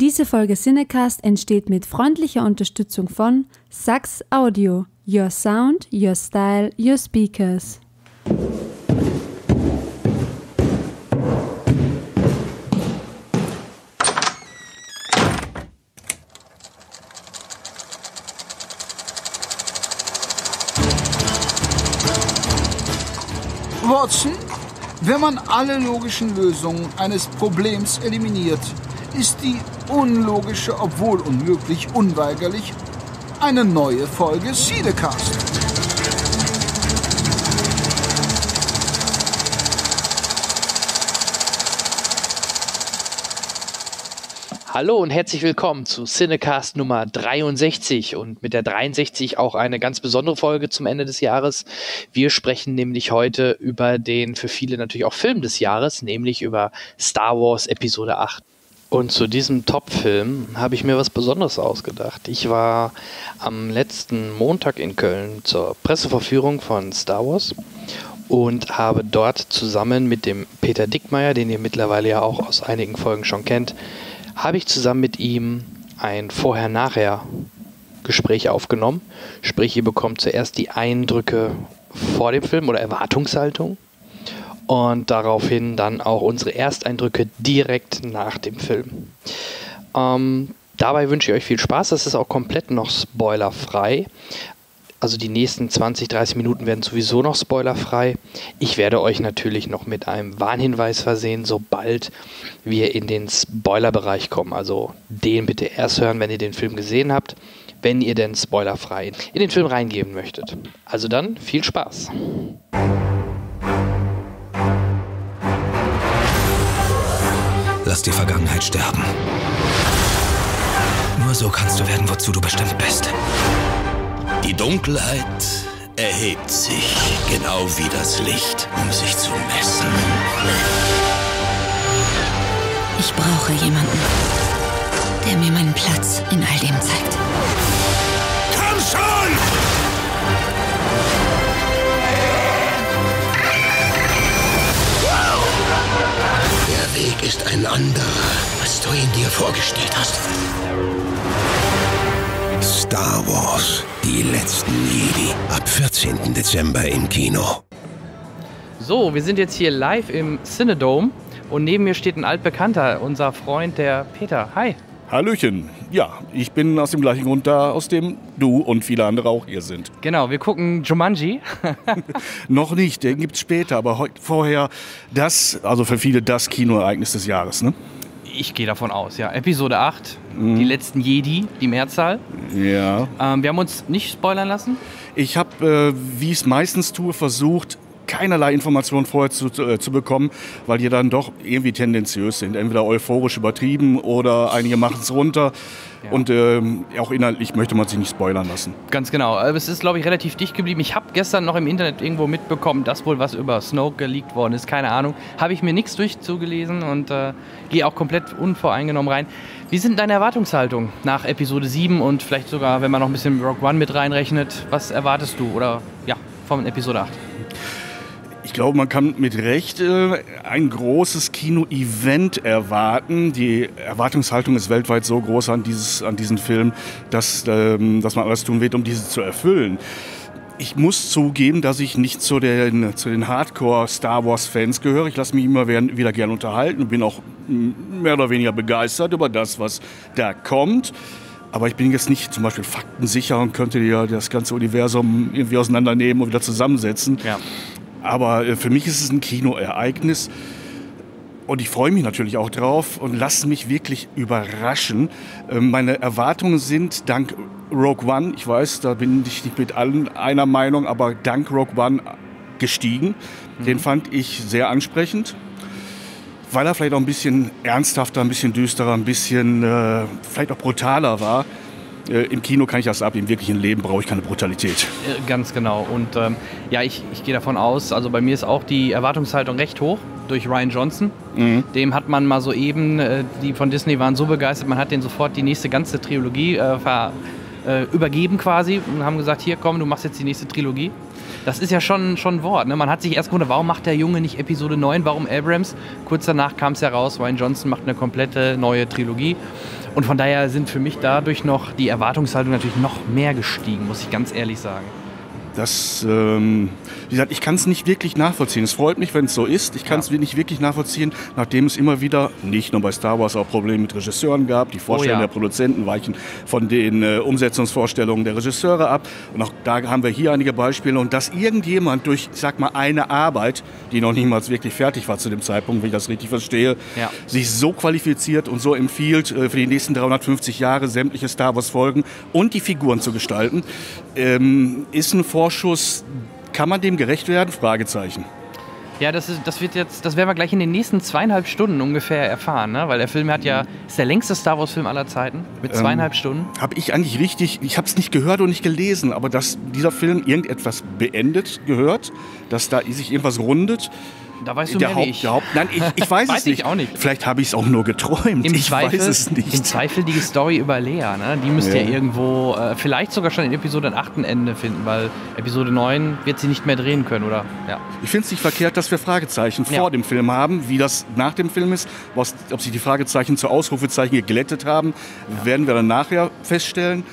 Diese Folge Cinecast entsteht mit freundlicher Unterstützung von Sax Audio. Your Sound, Your Style, Your Speakers. Watson, wenn man alle logischen Lösungen eines Problems eliminiert, ist die unlogische, obwohl unmöglich, unweigerlich eine neue Folge Siedecast. Hallo und herzlich willkommen zu Cinecast Nummer 63 und mit der 63 auch eine ganz besondere Folge zum Ende des Jahres. Wir sprechen nämlich heute über den für viele natürlich auch Film des Jahres, nämlich über Star Wars Episode 8. Und zu diesem Top-Film habe ich mir was Besonderes ausgedacht. Ich war am letzten Montag in Köln zur Presseverführung von Star Wars und habe dort zusammen mit dem Peter Dickmeier, den ihr mittlerweile ja auch aus einigen Folgen schon kennt, habe ich zusammen mit ihm ein Vorher-Nachher-Gespräch aufgenommen. Sprich, ihr bekommt zuerst die Eindrücke vor dem Film oder Erwartungshaltung und daraufhin dann auch unsere Ersteindrücke direkt nach dem Film. Ähm, dabei wünsche ich euch viel Spaß. Das ist auch komplett noch spoilerfrei. Also die nächsten 20, 30 Minuten werden sowieso noch spoilerfrei. Ich werde euch natürlich noch mit einem Warnhinweis versehen, sobald wir in den Spoilerbereich kommen. Also den bitte erst hören, wenn ihr den Film gesehen habt, wenn ihr denn spoilerfrei in den Film reingeben möchtet. Also dann viel Spaß. Lass die Vergangenheit sterben. Nur so kannst du werden, wozu du bestimmt bist. Die Dunkelheit erhebt sich, genau wie das Licht, um sich zu messen. Ich brauche jemanden, der mir meinen Platz in all dem zeigt. Weg ist ein anderer, als du ihn dir vorgestellt hast. Star Wars, die letzten Jedi. Ab 14. Dezember im Kino. So, wir sind jetzt hier live im Cinedome und neben mir steht ein altbekannter, unser Freund, der Peter. Hi. Hallöchen. Ja, ich bin aus dem gleichen Grund da, aus dem du und viele andere auch hier sind. Genau, wir gucken Jumanji. Noch nicht, den gibt's später, aber heut, vorher das, also für viele das Kinoereignis des Jahres, ne? Ich gehe davon aus, ja. Episode 8, die letzten Jedi, die Mehrzahl. Ja. Ähm, wir haben uns nicht spoilern lassen. Ich habe, äh, wie ich es meistens tue, versucht, keinerlei Informationen vorher zu, äh, zu bekommen, weil die dann doch irgendwie tendenziös sind. Entweder euphorisch übertrieben oder einige machen es runter. Ja. Und ähm, auch inhaltlich möchte man sich nicht spoilern lassen. Ganz genau. Aber es ist, glaube ich, relativ dicht geblieben. Ich habe gestern noch im Internet irgendwo mitbekommen, dass wohl was über Snoke geleakt worden ist. Keine Ahnung. Habe ich mir nichts durchzugelesen und äh, gehe auch komplett unvoreingenommen rein. Wie sind deine Erwartungshaltungen nach Episode 7 und vielleicht sogar, wenn man noch ein bisschen Rock One mit reinrechnet, was erwartest du oder ja, von Episode 8? Ich glaube, man kann mit Recht äh, ein großes Kino-Event erwarten. Die Erwartungshaltung ist weltweit so groß an, dieses, an diesen Film, dass, ähm, dass man alles tun wird, um diese zu erfüllen. Ich muss zugeben, dass ich nicht zu den, zu den Hardcore-Star Wars-Fans gehöre. Ich lasse mich immer wieder, gern unterhalten und bin auch mehr oder weniger begeistert über das, was da kommt. Aber ich bin jetzt nicht zum Beispiel faktensicher und könnte dir das ganze Universum irgendwie auseinandernehmen und wieder zusammensetzen. Ja. Aber äh, für mich ist es ein Kinoereignis. Und ich freue mich natürlich auch drauf und lasse mich wirklich überraschen. Ähm, Meine Erwartungen sind dank Rogue One, ich weiß, da bin ich nicht mit allen einer Meinung, aber dank Rogue One gestiegen. Den fand ich sehr ansprechend, weil er vielleicht auch ein bisschen ernsthafter, ein bisschen düsterer, ein bisschen äh, vielleicht auch brutaler war. Äh, Im Kino kann ich das ab, im wirklichen Leben brauche ich keine Brutalität. Äh, Ganz genau. Und ähm, ja, ich, ich gehe davon aus, also bei mir ist auch die Erwartungshaltung recht hoch durch Ryan Johnson. Dem hat man mal soeben, äh, die von Disney waren so begeistert, man hat den sofort die nächste ganze Trilogie äh, ver, äh, übergeben quasi und haben gesagt, hier komm, du machst jetzt die nächste Trilogie. Das ist ja schon, schon ein Wort. Ne? Man hat sich erst gewundert, warum macht der Junge nicht Episode 9, warum Abrams? Kurz danach kam es ja raus, Ryan Johnson macht eine komplette neue Trilogie. Und von daher sind für mich dadurch noch die Erwartungshaltung natürlich noch mehr gestiegen, muss ich ganz ehrlich sagen. Das, ähm, wie gesagt, ich kann es nicht wirklich nachvollziehen. Es freut mich, wenn es so ist. Ich kann es nicht wirklich nachvollziehen, nachdem es immer wieder, nicht nur bei Star Wars, auch Probleme mit Regisseuren gab. Die Vorstellungen Oh ja. der Produzenten weichen von den äh, Umsetzungsvorstellungen der Regisseure ab. Und auch da haben wir hier einige Beispiele. Und dass irgendjemand durch, ich sag mal, eine Arbeit, die noch niemals wirklich fertig war zu dem Zeitpunkt, wenn ich das richtig verstehe, Ja. sich so qualifiziert und so empfiehlt, äh, für die nächsten 350 Jahre sämtliche Star Wars-Folgen und die Figuren zu gestalten, ähm, ist ein Vorschuss. Kann man dem gerecht werden? Fragezeichen. Ja, das, ist, das wird jetzt, das werden wir gleich in den nächsten zweieinhalb Stunden ungefähr erfahren, ne? Weil der Film hat ja, ist der längste Star Wars-Film aller Zeiten mit zweieinhalb Stunden. Habe ich eigentlich richtig, ich habe es nicht gehört und nicht gelesen, aber dass dieser Film irgendetwas beendet gehört, dass da sich irgendwas rundet. Da weißt du der mehr Haupt, ich. der Haupt, nein, ich, ich weiß, Weiß es nicht. ich auch nicht. Vielleicht habe ich es auch nur geträumt. Im ich Zweifel, weiß es nicht. Im Zweifel die Story über Lea, ne? die müsst ihr Ja. irgendwo, äh, vielleicht sogar schon in Episode 8 ein Ende finden, weil Episode 9 wird sie nicht mehr drehen können, oder? Ja. Ich finde es nicht verkehrt, dass wir Fragezeichen Ja. vor dem Film haben. Wie das nach dem Film ist, was, ob sich die Fragezeichen zu Ausrufezeichen geglättet haben, werden wir dann nachher feststellen.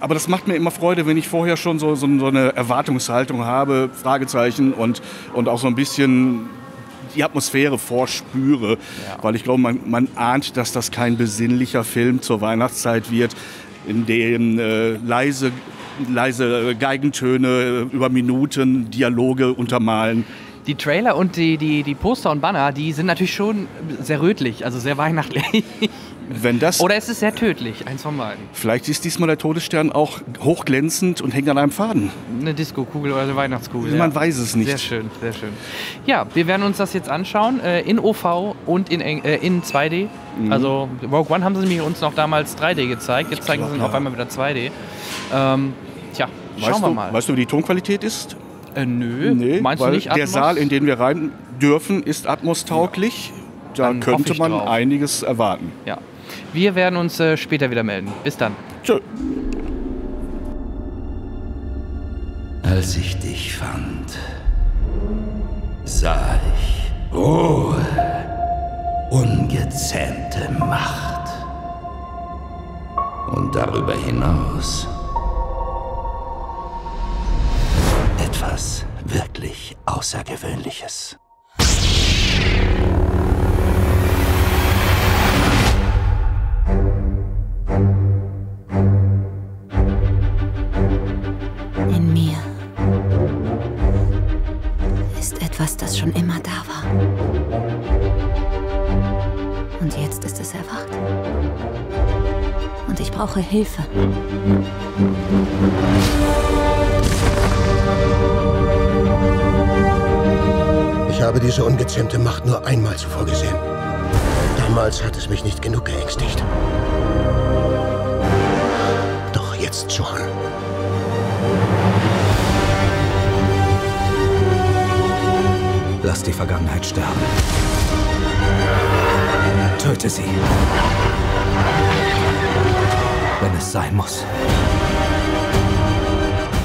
Aber das macht mir immer Freude, wenn ich vorher schon so, so, so eine Erwartungshaltung habe, Fragezeichen und, und auch so ein bisschen die Atmosphäre vorspüre. Weil ich glaube, man, man ahnt, dass das kein besinnlicher Film zur Weihnachtszeit wird, in dem äh, leise, leise Geigentöne über Minuten Dialoge untermalen. Die Trailer und die, die, die Poster und Banner, die sind natürlich schon sehr rötlich, also sehr weihnachtlich. Wenn das, Oder es ist sehr tödlich, eins von beiden. vielleicht ist diesmal der Todesstern auch hochglänzend und hängt an einem Faden. Eine Disco-Kugel oder eine Weihnachtskugel. Man ja. weiß es nicht. Sehr schön, sehr schön. Ja, wir werden uns das jetzt anschauen, äh, in OV und in, äh, in 2D. Mhm. Also Rogue One haben sie nämlich uns noch damals 3D gezeigt, jetzt zeigen sie glaub, auf ja. einmal wieder 2D. Ähm, tja, schauen weißt wir du, mal. Weißt du, wie die Tonqualität ist? äh, nö, meinst weil du nicht der Atmos? Saal, in den wir rein dürfen, ist atmostauglich. Da Dann könnte man drauf. einiges erwarten. Ja. Wir werden uns äh, später wieder melden. Bis dann. Tschö. Als ich dich fand, sah ich Ruhe, ungezähmte Macht. Und darüber hinaus etwas wirklich Außergewöhnliches. Etwas, das schon immer da war. Und jetzt ist es erwacht. Und ich brauche Hilfe. Ich habe diese ungezähmte Macht nur einmal zuvor gesehen. Damals hat es mich nicht genug geängstigt. Doch jetzt schon. Lass die Vergangenheit sterben. Töte sie. Wenn es sein muss.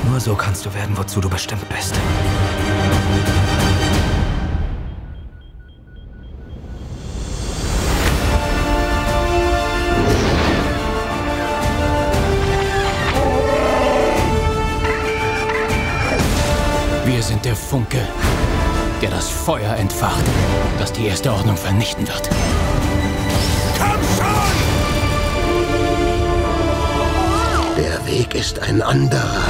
Nur so kannst du werden, wozu du bestimmt bist. Wir sind der Funke, der das Feuer entfacht, das die erste Ordnung vernichten wird. Der Weg ist ein anderer,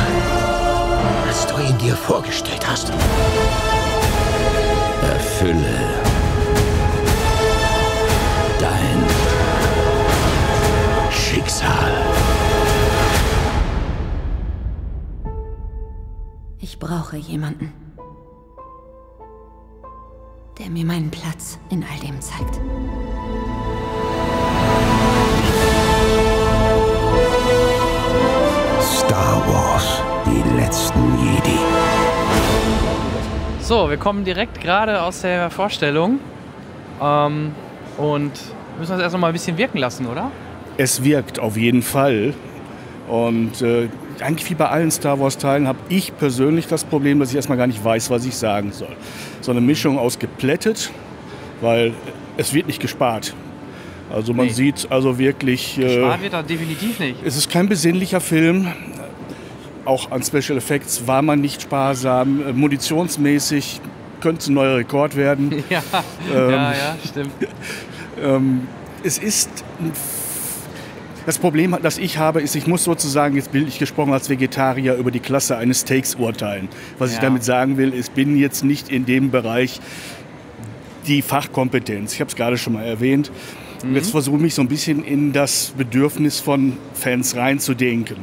als du ihn dir vorgestellt hast. Erfülle dein Schicksal. Ich brauche jemanden, mir meinen Platz in all dem zeigt. Star Wars, die letzten Jedi. So, wir kommen direkt gerade aus der Vorstellung. Ähm, und müssen das erst noch mal ein bisschen wirken lassen, oder? Es wirkt auf jeden Fall. Und äh, eigentlich wie bei allen Star Wars-Teilen habe ich persönlich das Problem, dass ich erstmal gar nicht weiß, was ich sagen soll. So eine Mischung aus geplättet, weil es wird nicht gespart. Also man Nee. sieht also wirklich, äh, Spart wird er definitiv nicht. es ist kein besinnlicher Film. Auch an Special Effects war man nicht sparsam. Äh, Munitionsmäßig könnte es ein neuer Rekord werden. Ja, Ähm, ja, ja, stimmt. es ist ein das Problem, das ich habe, ist, ich muss sozusagen jetzt bildlich gesprochen als Vegetarier über die Klasse eines Steaks urteilen. Was ich Ja. damit sagen will, ich bin jetzt nicht in dem Bereich die Fachkompetenz. Ich habe es gerade schon mal erwähnt. Mhm. jetzt versuche ich mich so ein bisschen in das Bedürfnis von Fans reinzudenken.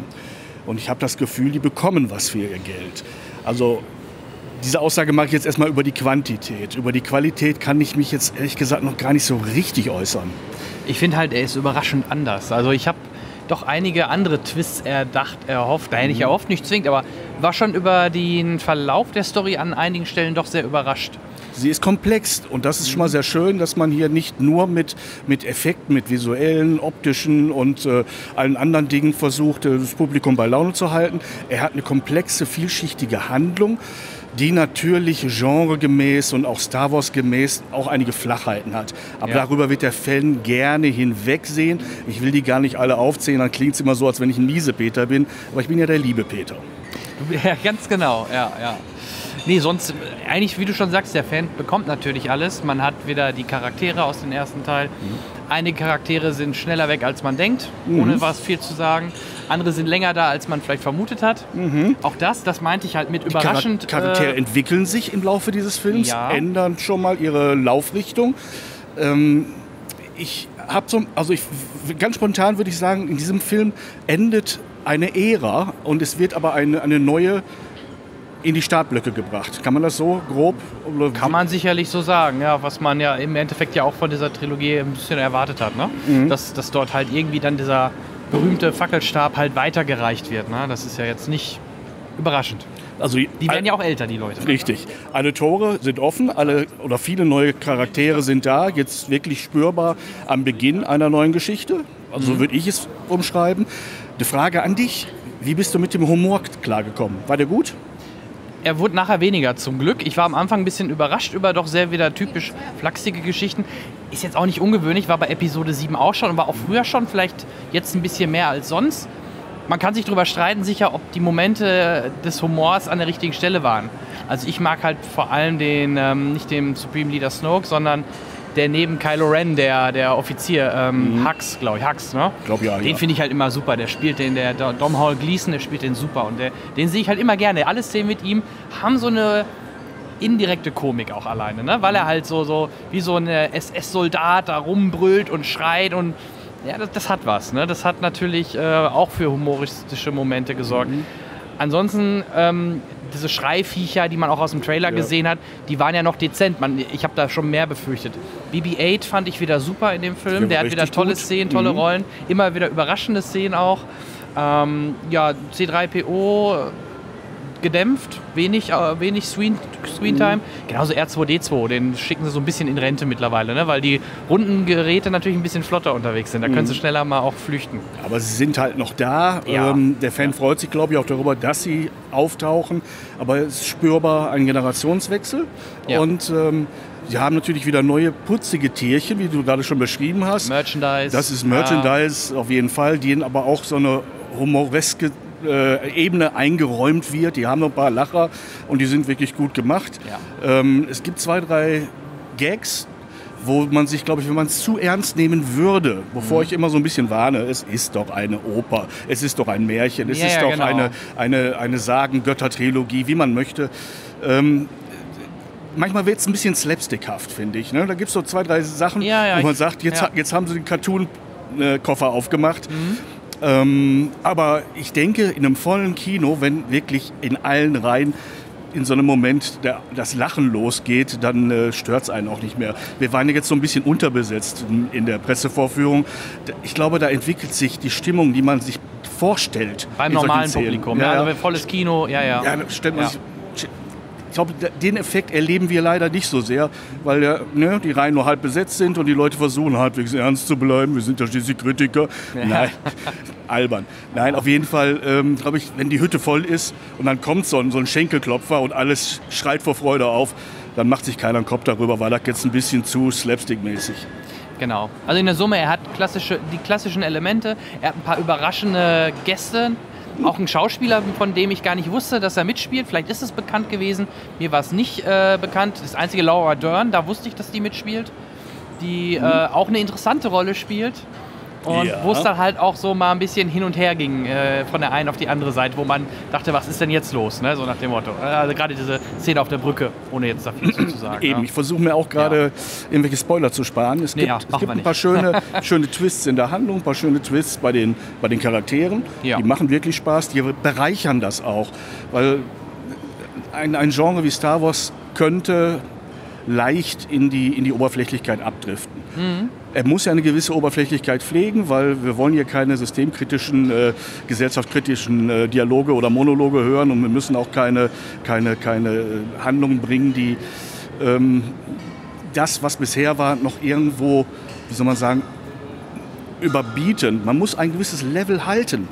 Und ich habe das Gefühl, die bekommen was für ihr Geld. Also diese Aussage mache ich jetzt erstmal über die Quantität. Über die Qualität kann ich mich jetzt ehrlich gesagt noch gar nicht so richtig äußern. Ich finde halt, er ist überraschend anders. Also ich habe doch einige andere Twists erdacht, erhofft. Da hätte ich Mhm. erhofft, nicht zwingend, aber war schon über den Verlauf der Story an einigen Stellen doch sehr überrascht. Sie ist komplex und das ist schon mal sehr schön, dass man hier nicht nur mit, mit Effekten, mit visuellen, optischen und äh, allen anderen Dingen versucht, äh, das Publikum bei Laune zu halten. Er hat eine komplexe, vielschichtige Handlung, die natürlich genregemäß und auch Star Wars gemäß auch einige Flachheiten hat. Aber Ja. darüber wird der Fan gerne hinwegsehen. Ich will die gar nicht alle aufzählen, dann klingt es immer so, als wenn ich ein miese Peter bin. Aber ich bin ja der liebe Peter. Ja, ganz genau, ja, ja. Nee, sonst, äh, eigentlich, wie du schon sagst, der Fan bekommt natürlich alles. Man hat wieder die Charaktere aus dem ersten Teil. Einige Charaktere sind schneller weg, als man denkt, ohne was viel zu sagen. Andere sind länger da, als man vielleicht vermutet hat. Auch das, das meinte ich halt mit überraschend. Chara- Charaktere äh, entwickeln sich im Laufe dieses Films, Ja. ändern schon mal ihre Laufrichtung. Ähm, ich habe so, also ich, ganz spontan würde ich sagen, in diesem Film endet eine Ära und es wird aber eine, eine neue in die Startblöcke gebracht. Kann man das so grob? Kann man sicherlich so sagen, ja, was man ja im Endeffekt ja auch von dieser Trilogie ein bisschen erwartet hat, ne? Mhm. Dass, dass dort halt irgendwie dann dieser berühmte Fackelstab halt weitergereicht wird, ne? Das ist ja jetzt nicht überraschend. Also Die werden ja auch älter, die Leute. Richtig. Alle Tore sind offen, alle oder viele neue Charaktere sind da, jetzt wirklich spürbar am Beginn einer neuen Geschichte. Also Mhm. so würde ich es umschreiben. Die Frage an dich, wie bist du mit dem Humor klargekommen? War der gut? Er wurde nachher weniger zum Glück. Ich war am Anfang ein bisschen überrascht über doch sehr wieder typisch flachsige Geschichten. Ist jetzt auch nicht ungewöhnlich, war bei Episode 7 auch schon und war auch früher schon, vielleicht jetzt ein bisschen mehr als sonst. Man kann sich darüber streiten, sicher, ob die Momente des Humors an der richtigen Stelle waren. Also ich mag halt vor allem den, ähm, nicht den Supreme Leader Snoke, sondern der neben Kylo Ren, der, der Offizier, ähm, Hux, glaube ich, Hux, ne? Glaub ja, Den ja. finde ich halt immer super. Der spielt den, der Dom Hall Gleason, der spielt den super. Und der, den sehe ich halt immer gerne. Alle Szenen mit ihm haben so eine indirekte Komik auch alleine, ne? Weil er halt so, so wie so ein SS-Soldat da rumbrüllt und schreit und ja, das, das hat was. Ne? Das hat natürlich äh, auch für humoristische Momente gesorgt. Ansonsten ähm, diese Schreiviecher, die man auch aus dem Trailer gesehen hat, die waren ja noch dezent. Man, ich habe da schon mehr befürchtet. BB-8 fand ich wieder super in dem Film. Der hat wieder tolle gut. Szenen, tolle Mhm. Rollen, immer wieder überraschende Szenen auch. Ähm, ja, C3PO gedämpft, wenig, äh, wenig Screen, Screentime. Genauso R2D2, den schicken sie so ein bisschen in Rente mittlerweile, ne? weil die runden Geräte natürlich ein bisschen flotter unterwegs sind. Da können sie schneller mal auch flüchten. Aber sie sind halt noch da. Ja. Ähm, der Fan freut sich, glaube ich, auch darüber, dass sie auftauchen. Aber es ist spürbar ein Generationswechsel. Ja. Und ähm, sie haben natürlich wieder neue putzige Tierchen, wie du gerade schon beschrieben hast. Merchandise. Das ist Merchandise auf jeden Fall, denen aber auch so eine humoreske äh, Ebene eingeräumt wird. Die haben noch ein paar Lacher und die sind wirklich gut gemacht. Ja. Ähm, es gibt zwei, drei Gags, wo man sich, glaube ich, wenn man es zu ernst nehmen würde, bevor Mhm. ich immer so ein bisschen warne, es ist doch eine Oper, es ist doch ein Märchen, es Ja, ist ja, doch genau. eine, eine, eine Sagen-Götter-Trilogie, wie man möchte. Ähm, manchmal wird es ein bisschen slapstickhaft, finde ich. Ne? Da gibt es so zwei, drei Sachen, Ja, ja, wo man sagt, jetzt, jetzt haben sie den Cartoon-Koffer aufgemacht. Mhm. Ähm, aber ich denke, in einem vollen Kino, wenn wirklich in allen Reihen in so einem Moment der, das Lachen losgeht, dann äh, stört es einen auch nicht mehr. Wir waren ja jetzt so ein bisschen unterbesetzt in, der Pressevorführung. Ich glaube, da entwickelt sich die Stimmung, die man sich vorstellt. Beim normalen. Publikum. Ja, Ja. Also volles Kino, ja, ja. Ja, stellt man Ja. sich. Ich glaube, den Effekt erleben wir leider nicht so sehr, weil ja, ne, die Reihen nur halb besetzt sind und die Leute versuchen halbwegs ernst zu bleiben. Wir sind ja schließlich Kritiker. Nein, albern. Nein, auf jeden Fall, ähm, glaube ich, wenn die Hütte voll ist und dann kommt so ein, so ein Schenkelklopfer und alles schreit vor Freude auf, dann macht sich keiner einen Kopf darüber, weil das jetzt ein bisschen zu slapstick-mäßig. genau. Also in der Summe, er hat klassische, die klassischen Elemente, er hat ein paar überraschende Gäste, auch ein Schauspieler, von dem ich gar nicht wusste, dass er mitspielt. Vielleicht ist es bekannt gewesen. Mir war es nicht äh, bekannt. Das einzige Laura Dern, da wusste ich, dass die mitspielt. Die äh, auch eine interessante Rolle spielt. Und Ja. wo es dann halt auch so mal ein bisschen hin und her ging, äh, von der einen auf die andere Seite, wo man dachte, was ist denn jetzt los? Ne? So nach dem Motto. Äh, Also gerade diese Szene auf der Brücke, ohne jetzt da viel zu sagen. Eben, ja. ich versuche mir auch gerade irgendwelche Spoiler zu sparen. Es Nee, gibt, ja, es gibt ein paar schöne, schöne Twists in der Handlung, ein paar schöne Twists bei den, bei den Charakteren. Ja. Die machen wirklich Spaß, die bereichern das auch. Weil ein, ein Genre wie Star Wars könnte leicht in die, in die Oberflächlichkeit abdriften. Mhm. Er muss ja eine gewisse Oberflächlichkeit pflegen, weil wir wollen hier keine systemkritischen, äh, gesellschaftskritischen äh, Dialoge oder Monologe hören und wir müssen auch keine, keine, keine äh, Handlungen bringen, die ähm, das, was bisher war, noch irgendwo, wie soll man sagen, überbieten. Man muss ein gewisses Level halten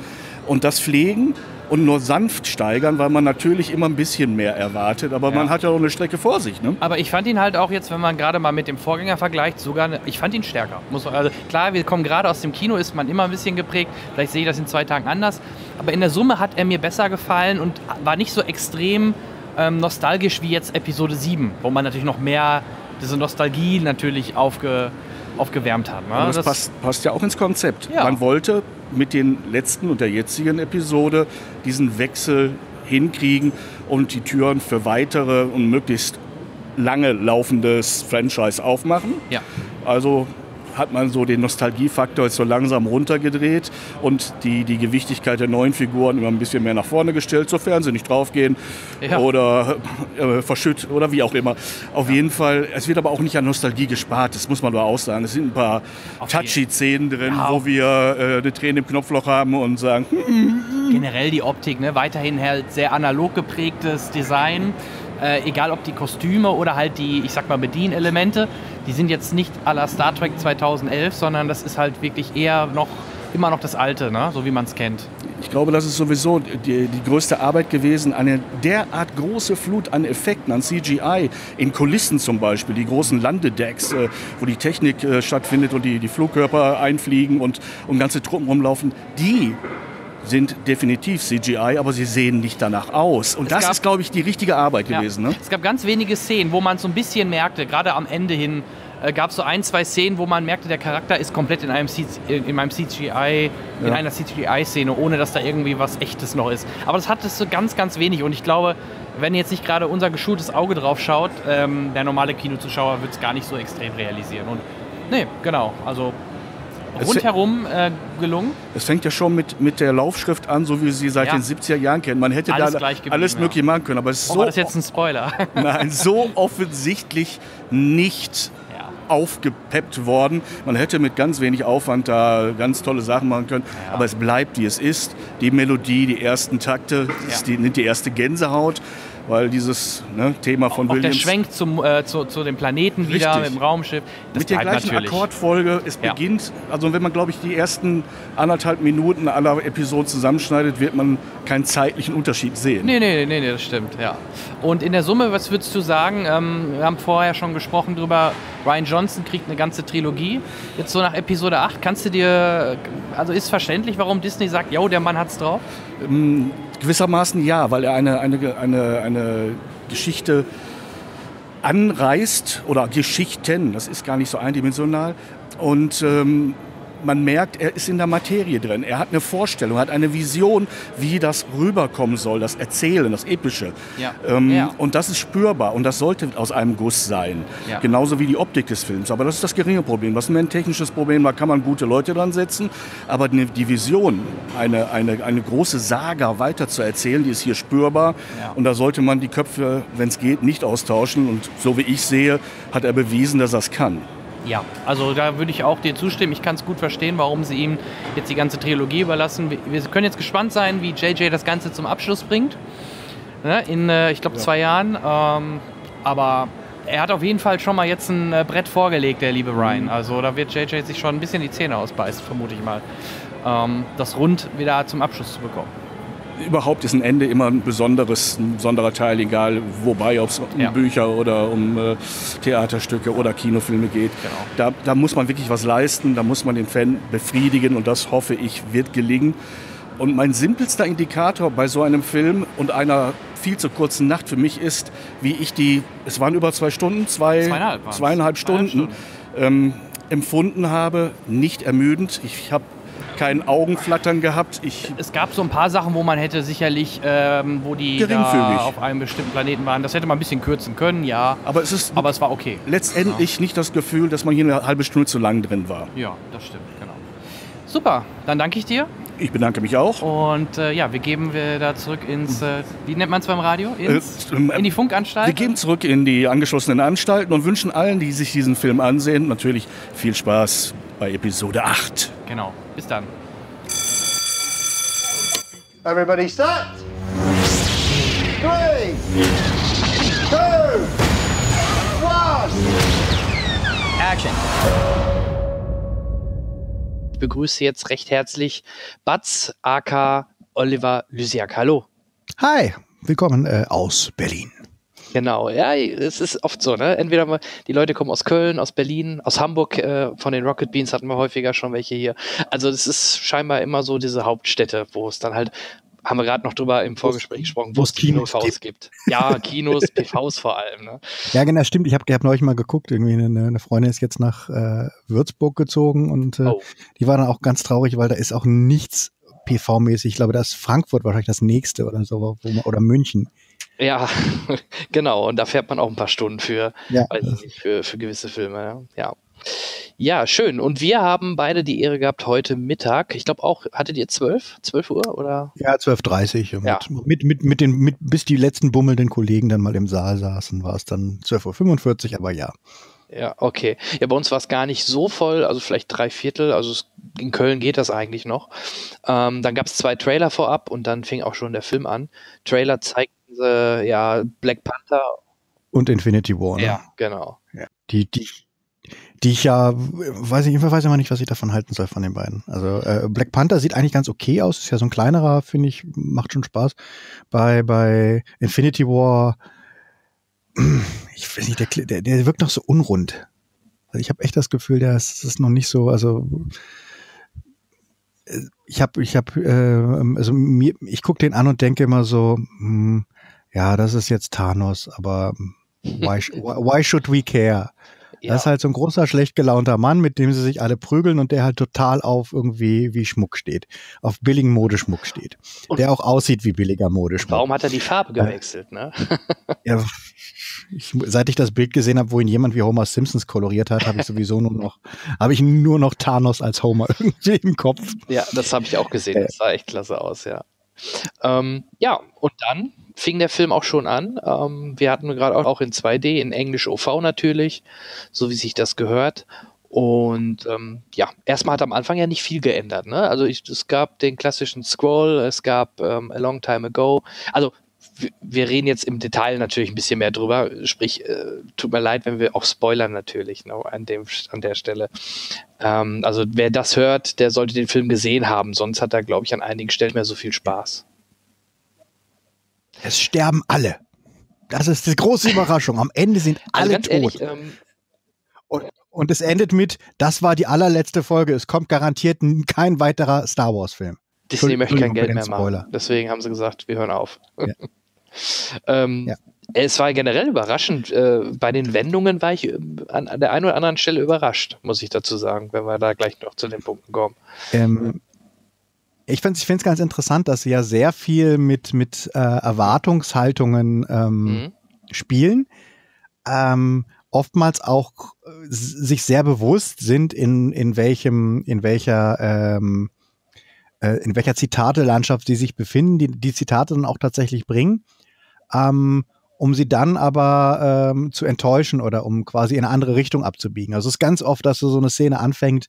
und das pflegen und nur sanft steigern, weil man natürlich immer ein bisschen mehr erwartet, aber Ja. man hat ja auch eine Strecke vor sich. Ne? Aber ich fand ihn halt auch jetzt, wenn man gerade mal mit dem Vorgänger vergleicht, sogar, ich fand ihn stärker. Muss man, also klar, wir kommen gerade aus dem Kino, ist man immer ein bisschen geprägt. Vielleicht sehe ich das in zwei Tagen anders. Aber in der Summe hat er mir besser gefallen und war nicht so extrem ähm, nostalgisch wie jetzt Episode 7, wo man natürlich noch mehr diese Nostalgie natürlich aufge, aufgewärmt hat. Ne? Das, Das- passt, passt ja auch ins Konzept. Ja. Man wollte mit den letzten und der jetzigen Episode diesen Wechsel hinkriegen und die Türen für weitere und möglichst lange laufendes Franchise aufmachen. Ja. Also hat man so den Nostalgiefaktor jetzt so langsam runtergedreht und die, die Gewichtigkeit der neuen Figuren immer ein bisschen mehr nach vorne gestellt, sofern sie nicht draufgehen Ja. oder äh, verschütt oder wie auch immer. Auf jeden Fall, es wird aber auch nicht an Nostalgie gespart, das muss man aber auch sagen. Es sind ein paar touchy Szenen drin, Ja, wo wir äh, eine Träne im Knopfloch haben und sagen, hm, generell die Optik, ne? weiterhin halt sehr analog geprägtes Design. Äh, egal ob die Kostüme oder halt die, ich sag mal, Bedienelemente, die sind jetzt nicht à la Star Trek 2011, sondern das ist halt wirklich eher noch, immer noch das Alte, ne? so wie man es kennt. Ich glaube, das ist sowieso die, die größte Arbeit gewesen, eine derart große Flut an Effekten, an CGI, in Kulissen zum Beispiel, die großen Landedecks, äh, wo die Technik äh, stattfindet und die, die Flugkörper einfliegen und, und ganze Truppen rumlaufen, die sind definitiv CGI, aber sie sehen nicht danach aus. Und Es das gab- ist, glaube ich, die richtige Arbeit Ja. gewesen. Ne? Es gab ganz wenige Szenen, wo man so ein bisschen merkte, gerade am Ende hin, äh, gab es so ein, zwei Szenen, wo man merkte, der Charakter ist komplett in einem, C in in einem CGI, in Ja. einer CGI-Szene, ohne dass da irgendwie was Echtes noch ist. Aber das hat es so ganz, ganz wenig und ich glaube, wenn jetzt nicht gerade unser geschultes Auge drauf schaut, ähm, der normale Kinozuschauer wird es gar nicht so extrem realisieren. Und nee, genau, also rundherum äh, gelungen. Es fängt ja schon mit, mit der Laufschrift an, so wie wir sie seit Ja. den 70er Jahren kennen. Man hätte Alles da alles ja. mögliche machen können, aber es ist Oh, so war das jetzt ein Spoiler? Nein, so offensichtlich nicht Ja. Aufgepeppt worden. Man hätte mit ganz wenig Aufwand da ganz tolle Sachen machen können. Ja. Aber es bleibt, wie es ist. Die Melodie, die ersten Takte, ist die, nimmt die erste Gänsehaut, weil dieses ne, Thema von Auch der Williams Schwenk zum, äh, zu, zu dem Planeten wieder Richtig. mit dem Raumschiff. Das mit der gleichen natürlich. Akkordfolge. Es Ja. beginnt, also wenn man, glaube ich, die ersten anderthalb Minuten aller Episoden zusammenschneidet, wird man keinen zeitlichen Unterschied sehen. Nee, nee, nee, nee, das stimmt, ja. Und in der Summe, was würdest du sagen? Ähm, wir haben vorher schon gesprochen drüber, Ryan Johnson kriegt eine ganze Trilogie. Jetzt so nach Episode 8, kannst du dir, also ist verständlich, warum Disney sagt, jo, der Mann hat's drauf? Gewissermaßen ja, weil er eine, eine, eine, eine Geschichte anreißt oder Geschichten, das ist gar nicht so eindimensional. Und ähm, man merkt, er ist in der Materie drin. Er hat eine Vorstellung, hat eine Vision, wie das rüberkommen soll, das Erzählen, das Epische. Ja. Ähm, Ja. Und das ist spürbar und das sollte aus einem Guss sein. Ja. Genauso wie die Optik des Films. Aber das ist das geringe Problem. Ist mehr ein technisches Problem, da kann man gute Leute dran setzen. Aber die Vision, eine, eine, eine große Saga weiter zu erzählen, die ist hier spürbar. Und da sollte man die Köpfe, wenn es geht, nicht austauschen. Und so wie ich sehe, hat er bewiesen, dass er es kann. Ja, also da würde ich auch dir zustimmen. Ich kann es gut verstehen, warum sie ihm jetzt die ganze Trilogie überlassen. Wir, wir können jetzt gespannt sein, wie JJ das Ganze zum Abschluss bringt. Ne? In, äh, ich glaube, zwei Jahren. Ähm, aber er hat auf jeden Fall schon mal jetzt ein äh, Brett vorgelegt, der liebe Ryan. Also da wird JJ sich schon ein bisschen die Zähne ausbeißen, vermute ich mal. Ähm, das rund wieder zum Abschluss zu bekommen. Überhaupt ist ein Ende immer ein besonderes, ein besonderer Teil, egal wobei, ob es um Ja. Bücher oder um äh, Theaterstücke oder Kinofilme geht. Genau. Da, da muss man wirklich was leisten, da muss man den Fan befriedigen und das hoffe ich wird gelingen. Und mein simpelster Indikator bei so einem Film und einer viel zu kurzen Nacht für mich ist, wie ich die, es waren über zwei Stunden, zwei, Zweieinhalb zweieinhalb Zweieinhalb Stunden, ähm, empfunden habe, nicht ermüdend. Ich habe kein Augenflattern gehabt. Ich Es gab so ein paar Sachen, wo man hätte sicherlich, ähm, wo die auf einem bestimmten Planeten waren, das hätte man ein bisschen kürzen können, ja. Aber es ist Aber es war okay. letztendlich nicht das Gefühl, dass man hier eine halbe Stunde zu lang drin war. Ja, das stimmt, genau. Super, dann danke ich dir. Ich bedanke mich auch. Und äh, ja, wir geben wir da zurück ins, äh, wie nennt man es beim Radio? Ins, Äh, in die Funkanstalt? Wir gehen zurück in die angeschlossenen Anstalten und wünschen allen, die sich diesen Film ansehen, natürlich viel Spaß bei Episode 8. Genau, bis dann. Everybody set. Three, two, one. Action. Ich begrüße jetzt recht herzlich Batz, aka Oliver Lysiak. Hallo. Hi, willkommen äh, aus Berlin. Genau, ja, es ist oft so, ne? Entweder mal, die Leute kommen aus Köln, aus Berlin, aus Hamburg, äh, von den Rocket Beans hatten wir häufiger schon welche hier. Also es ist scheinbar immer so diese Hauptstädte, wo es dann halt, haben wir gerade noch drüber im Vorgespräch gesprochen, wo es Kinos PVs gibt. Ja, Kinos, PVs vor allem, ne? Ja, genau, stimmt. Ich habe hab neulich mal geguckt. Irgendwie eine, eine Freundin ist jetzt nach äh, Würzburg gezogen und äh, Oh. die war dann auch ganz traurig, weil da ist auch nichts PV-mäßig. Ich glaube, da ist Frankfurt wahrscheinlich das nächste oder so, wo man, oder München. Ja, genau. Und da fährt man auch ein paar Stunden für, Ja. weiß ich nicht, für, für gewisse Filme. Ja. ja. Schön. Und wir haben beide die Ehre gehabt heute Mittag. Ich glaube auch, hattet ihr 12? 12 Uhr oder? Ja, 12.30 Uhr. Ja. Mit, mit, mit, mit den, mit, bis die letzten bummelnden Kollegen dann mal im Saal saßen, war es dann 12.45 Uhr, aber ja. Ja, okay. Ja, bei uns war es gar nicht so voll, also vielleicht drei Viertel. Also es, in Köln geht das eigentlich noch. Ähm, dann gab es zwei Trailer vorab und dann fing auch schon der Film an. Trailer zeigten sie, ja, Black Panther. Und Infinity War. Ne? Ja, genau. Ja. Die, die, die ich ja, weiß ich, weiß immer nicht, was ich davon halten soll von den beiden. Also äh, Black Panther sieht eigentlich ganz okay aus, ist ja so ein kleinerer, finde ich, macht schon Spaß. Bei, bei Infinity War, ich weiß nicht, der, der, der wirkt noch so unrund. Also ich habe echt das Gefühl, der ist, ist noch nicht so, also äh, ich habe, ich habe, äh, also mir, ich gucke den an und denke immer so, hm, ja, das ist jetzt Thanos, aber why, why should we care? Ja. Das ist halt so ein großer, schlecht gelaunter Mann, mit dem sie sich alle prügeln und der halt total auf irgendwie wie Schmuck steht. Auf billigen Modeschmuck steht. Und- der auch aussieht wie billiger Modeschmuck. Warum hat er die Farbe gewechselt, ne? Ja, ich, seit ich das Bild gesehen habe, wo ihn jemand wie Homer Simpsons koloriert hat, habe ich sowieso nur noch, habe ich nur noch Thanos als Homer irgendwie im Kopf. Ja, das habe ich auch gesehen. Das sah echt klasse aus, ja. Ähm, ja, und dann fing der Film auch schon an. Ähm, wir hatten gerade auch, in 2D, in Englisch OV natürlich, so wie sich das gehört. Und ähm, ja, erstmal hat am Anfang ja nicht viel geändert. Ne? Also ich, es gab den klassischen Scroll, es gab ähm, A Long Time Ago. Also wir- reden jetzt im Detail natürlich ein bisschen mehr drüber. Sprich, äh, tut mir leid, wenn wir auch spoilern natürlich ne, an, dem, an der Stelle. Ähm, also wer das hört, der sollte den Film gesehen haben. Sonst hat er, glaube ich, an einigen Stellen mehr so viel Spaß. Es sterben alle. Das ist die große Überraschung. Am Ende sind Also alle ganz tot. ehrlich, ähm, und, und es endet mit, das war die allerletzte Folge. Es kommt garantiert kein weiterer Star Wars Film. Disney möchte kein Geld mehr machen. Deswegen haben sie gesagt, wir hören auf. Ja. ähm, Ja. Es war generell überraschend. Äh, bei den Wendungen war ich äh, an, an der einen oder anderen Stelle überrascht, muss ich dazu sagen, wenn wir da gleich noch zu den Punkten kommen. Ähm, ich finde es ganz interessant, dass sie ja sehr viel mit, mit äh, Erwartungshaltungen ähm, Mhm. spielen. Ähm, oftmals auch äh, sich sehr bewusst sind, in, in welchem, in welcher ähm, äh, in welcher Zitatelandschaft sie sich befinden, die die Zitate dann auch tatsächlich bringen, ähm, um sie dann aber ähm, zu enttäuschen oder um quasi in eine andere Richtung abzubiegen. Also es ist ganz oft, dass du so eine Szene anfängt,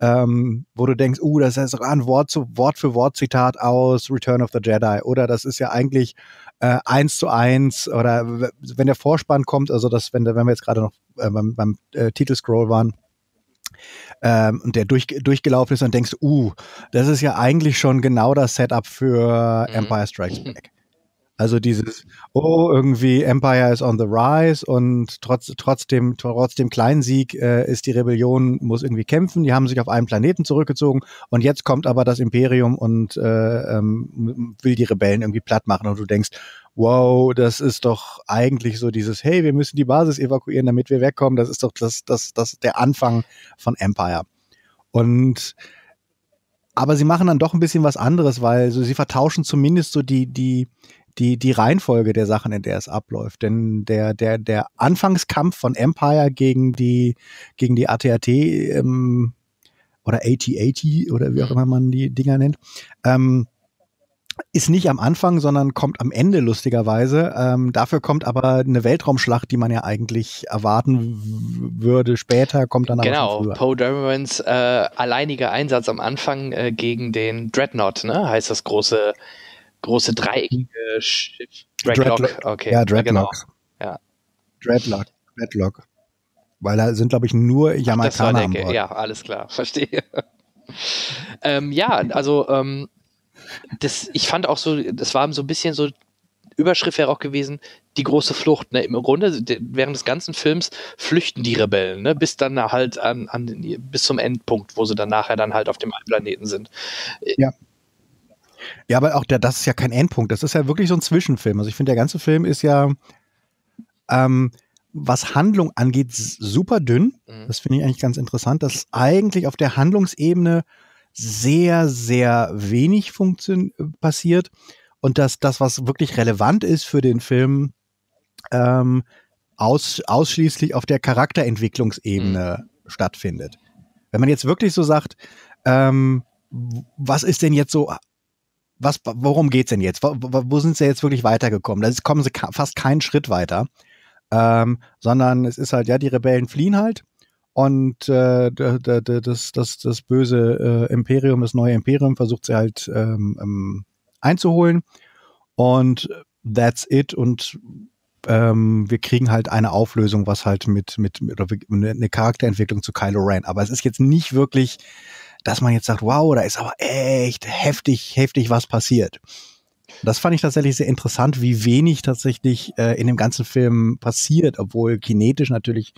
ähm, wo du denkst, uh, das ist ein Wort zu Wort für Wort Zitat aus Return of the Jedi oder das ist ja eigentlich äh, eins zu eins oder wenn der Vorspann kommt, also das, wenn, wenn wir jetzt gerade noch äh, beim, beim äh, Titelscroll waren, ähm, und der durch, durchgelaufen ist und denkst, uh, das ist ja eigentlich schon genau das Setup für mhm. Empire Strikes Back. Also dieses, oh, irgendwie Empire is on the rise und trotz, trotzdem, trotz dem kleinen Sieg äh, ist die Rebellion, muss irgendwie kämpfen. Die haben sich auf einen Planeten zurückgezogen und jetzt kommt aber das Imperium und äh, ähm, will die Rebellen irgendwie platt machen und du denkst, wow, das ist doch eigentlich so dieses, hey, wir müssen die Basis evakuieren, damit wir wegkommen. Das ist doch das, das, das der Anfang von Empire. Und aber sie machen dann doch ein bisschen was anderes, weil so, sie vertauschen zumindest so die, die, die, die Reihenfolge der Sachen, in der es abläuft. Denn der, der, der Anfangskampf von Empire gegen die, gegen die ATAT ähm, oder AT-80 oder wie auch immer man die Dinger nennt, ähm, ist nicht am Anfang, sondern kommt am Ende lustigerweise. Ähm, dafür kommt aber eine Weltraumschlacht, die man ja eigentlich erwarten würde. Später kommt dann aber Genau, Poe Damerons äh, alleiniger Einsatz am Anfang äh, gegen den Dreadnought, ne? heißt das große, große dreieckige Schiff. Dreadlock, Dreadlock. okay. Ja, Dreadlock. Genau. Ja. Dreadlock, Dreadlock. Weil da sind, glaube ich, nur Jamaikaner Ach, der, Ja, alles klar, verstehe. ähm, ja, also ähm, das, ich fand auch so, das war so ein bisschen so, Überschrift wäre auch gewesen, die große Flucht. Ne? Im Grunde, während des ganzen Films flüchten die Rebellen, ne? bis dann halt an, an, bis zum Endpunkt, wo sie dann nachher dann halt auf dem Planeten sind. Ja. Ja, aber auch der, das ist ja kein Endpunkt. Das ist ja wirklich so ein Zwischenfilm. Also ich finde, der ganze Film ist ja, ähm, was Handlung angeht, super dünn. Mhm. Das finde ich eigentlich ganz interessant, dass eigentlich auf der Handlungsebene sehr, sehr wenig funktion passiert und dass das, was wirklich relevant ist für den Film, ähm, aus, ausschließlich auf der Charakterentwicklungsebene mhm. stattfindet. Wenn man jetzt wirklich so sagt, ähm, was ist denn jetzt so, was, worum geht's denn jetzt? Wo, wo sind sie jetzt wirklich weitergekommen? Da kommen sie fast keinen Schritt weiter, ähm, sondern es ist halt, ja, die Rebellen fliehen halt und äh, das, das, das böse äh, Imperium, das neue Imperium, versucht sie halt ähm, ähm, einzuholen. Und that's it. Und ähm, wir kriegen halt eine Auflösung, was halt mit, mit, mit oder eine Charakterentwicklung zu Kylo Ren. Aber es ist jetzt nicht wirklich, dass man jetzt sagt, wow, da ist aber echt heftig, heftig was passiert. Das fand ich tatsächlich sehr interessant, wie wenig tatsächlich äh, in dem ganzen Film passiert, obwohl kinetisch natürlich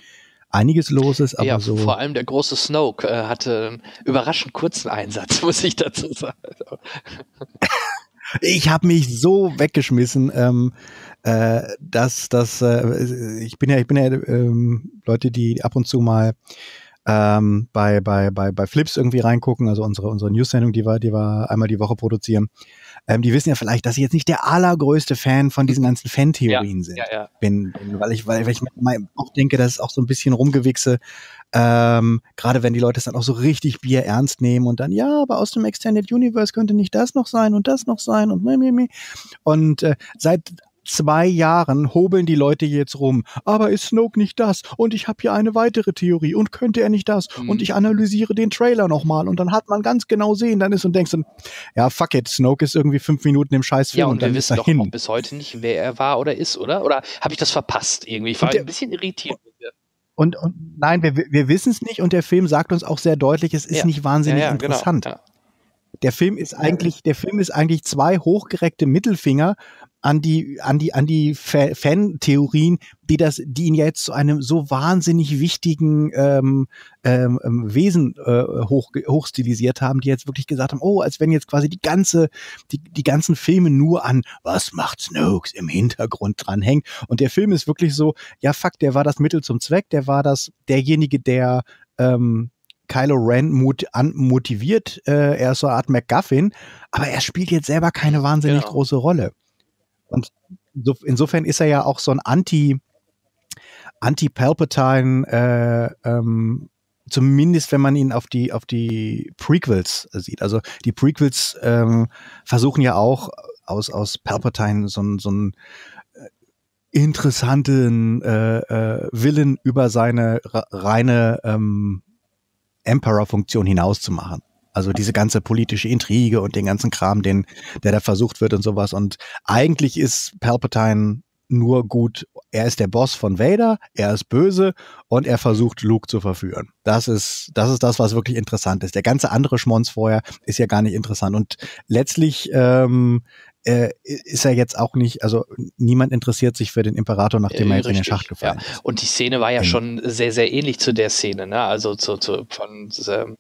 einiges los ist, aber ja, so. Vor allem der große Snoke äh, hatte einen überraschend kurzen Einsatz, muss ich dazu sagen. ich habe mich so weggeschmissen, ähm, äh, dass dass äh, ich bin ja ich bin ja ähm, Leute, die ab und zu mal ähm, bei bei bei bei Flips irgendwie reingucken, also unsere unsere News-Sendung, die wir die wir einmal die Woche produzieren ähm, die wissen ja vielleicht, dass ich jetzt nicht der allergrößte Fan von diesen ganzen Fan-Theorien ja, sind, ja, ja. Bin, bin, weil ich, weil, weil ich mal auch denke, das ist auch so ein bisschen rumgewichse, ähm, gerade wenn die Leute es dann auch so richtig Bier ernst nehmen und dann, ja, aber aus dem Extended Universe könnte nicht das noch sein und das noch sein und meh, meh, meh. Und äh, seit zwei Jahren hobeln die Leute jetzt rum. Aber ist Snoke nicht das? Und ich habe hier eine weitere Theorie. Und könnte er nicht das? Mhm. Und ich analysiere den Trailer nochmal. Und dann hat man ganz genau sehen, dann ist und denkst dann, ja, fuck it, Snoke ist irgendwie fünf Minuten im Scheißfilm ja, und, und dann wir wissen doch hin. bis heute nicht, wer er war oder ist, oder? Oder habe ich das verpasst irgendwie? Ich war der, ein bisschen irritiert. Und, und nein, wir, wir wissen es nicht und der Film sagt uns auch sehr deutlich, es ist ja. nicht wahnsinnig ja, ja, genau. interessant. Genau. Der Film ist eigentlich, der Film ist eigentlich zwei hochgereckte Mittelfinger an die, an die, an die Fan-Theorien, die das, die ihn jetzt zu einem so wahnsinnig wichtigen ähm, ähm, ähm, Wesen äh, hoch, hochstilisiert haben, die jetzt wirklich gesagt haben, oh, als wenn jetzt quasi die ganze, die, die ganzen Filme nur an was macht Snokes im Hintergrund dranhängt. Und der Film ist wirklich so, ja, fuck, der war das Mittel zum Zweck, der war das, derjenige, der ähm, Kylo Ren mut, an, motiviert, äh, er ist so eine Art MacGuffin, aber er spielt jetzt selber keine wahnsinnig genau. große Rolle. Und so, insofern ist er ja auch so ein Anti, Anti-Palpatine, äh, ähm, zumindest wenn man ihn auf die, auf die Prequels sieht. Also die Prequels ähm, versuchen ja auch aus, aus Palpatine so, so einen äh, interessanten äh, äh, Willen über seine reine ähm, Emperor-Funktion hinauszumachen. Also diese ganze politische Intrige und den ganzen Kram, den, der da versucht wird und sowas. Und eigentlich ist Palpatine nur gut. Er ist der Boss von Vader, er ist böse und er versucht Luke zu verführen. Das ist das ist das, was wirklich interessant ist. Der ganze andere Schmonz vorher ist ja gar nicht interessant und letztlich ähm, äh, ist er jetzt auch nicht, also niemand interessiert sich für den Imperator, nachdem er jetzt in den Schacht gefallen ja. ist. Und die Szene war ja mhm. schon sehr, sehr ähnlich zu der Szene, ne? Also zu, zu von ähm,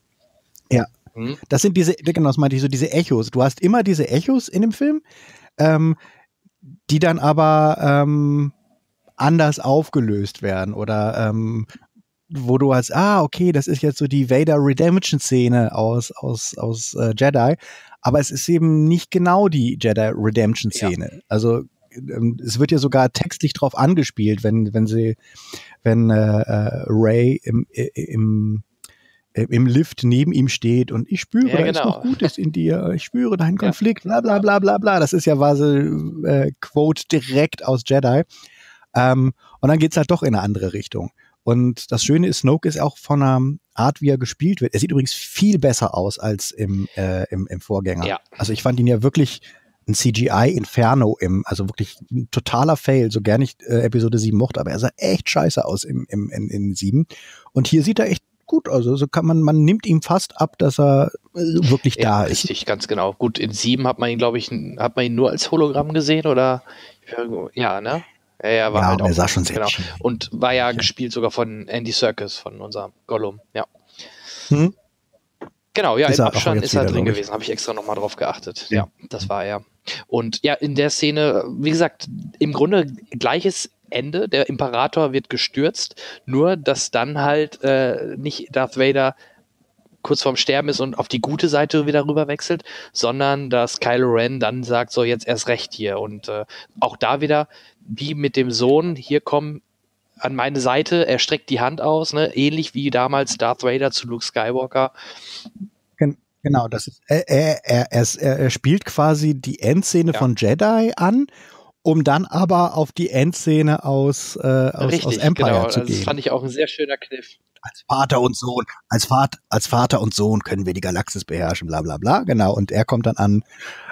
Ja. Hm? Das sind diese, genau, das meinte ich so, diese Echos. Du hast immer diese Echos in dem Film, ähm, die dann aber ähm, anders aufgelöst werden oder ähm, wo du hast, ah, okay, das ist jetzt so die Vader Redemption Szene aus, aus, aus äh, Jedi, aber es ist eben nicht genau die Jedi Redemption Szene. Ja. Also ähm, es wird ja sogar textlich drauf angespielt, wenn wenn sie wenn äh, äh, Ray im, im im Lift neben ihm steht und ich spüre, ja, da genau. ist noch Gutes in dir, ich spüre deinen Konflikt, bla bla bla bla bla. Das ist ja quasi äh, Quote direkt aus Jedi. Ähm, und dann geht's halt doch in eine andere Richtung. Und das Schöne ist, Snoke ist auch von einer Art, wie er gespielt wird. Er sieht übrigens viel besser aus als im, äh, im, im Vorgänger. Ja. Also ich fand ihn ja wirklich ein CGI-Inferno im, also wirklich ein totaler Fail, so gern ich äh, Episode 7 mochte, aber er sah echt scheiße aus im, im, in, in 7. Und hier sieht er echt gut. Also kann man, man nimmt ihm fast ab, dass er äh, wirklich ja, da ist. Richtig, ganz genau. Gut, in 7 hat man ihn, glaube ich, hat man ihn nur als Hologramm gesehen oder ja, ne? Ja, ja, war ja, halt auch. Er sah schon sehr genau. Und war ja, ja, gespielt sogar von Andy Serkis, von unserem Gollum, ja. Hm? Genau, ja, ist im Abstand ist er drin gewesen, habe ich extra nochmal drauf geachtet. Ja. ja, das war er. Und ja, in der Szene, wie gesagt, im Grunde gleiches Ende. Der Imperator wird gestürzt, nur dass dann halt äh, nicht Darth Vader kurz vorm Sterben ist und auf die gute Seite wieder rüber wechselt, sondern dass Kylo Ren dann sagt, so jetzt erst recht hier. Und äh, auch da wieder, wie mit dem Sohn, hier komm an meine Seite, er streckt die Hand aus, ne? ähnlich wie damals Darth Vader zu Luke Skywalker. Genau, das ist, er, er, er, er spielt quasi die Endszene ja. von Jedi an um dann aber auf die Endszene aus, äh, aus, Richtig, aus Empire genau. zu gehen. Das fand ich auch ein sehr schöner Kniff als Vater und Sohn, als Vater, als Vater und Sohn können wir die Galaxis beherrschen, bla bla bla, genau. Und er kommt dann an.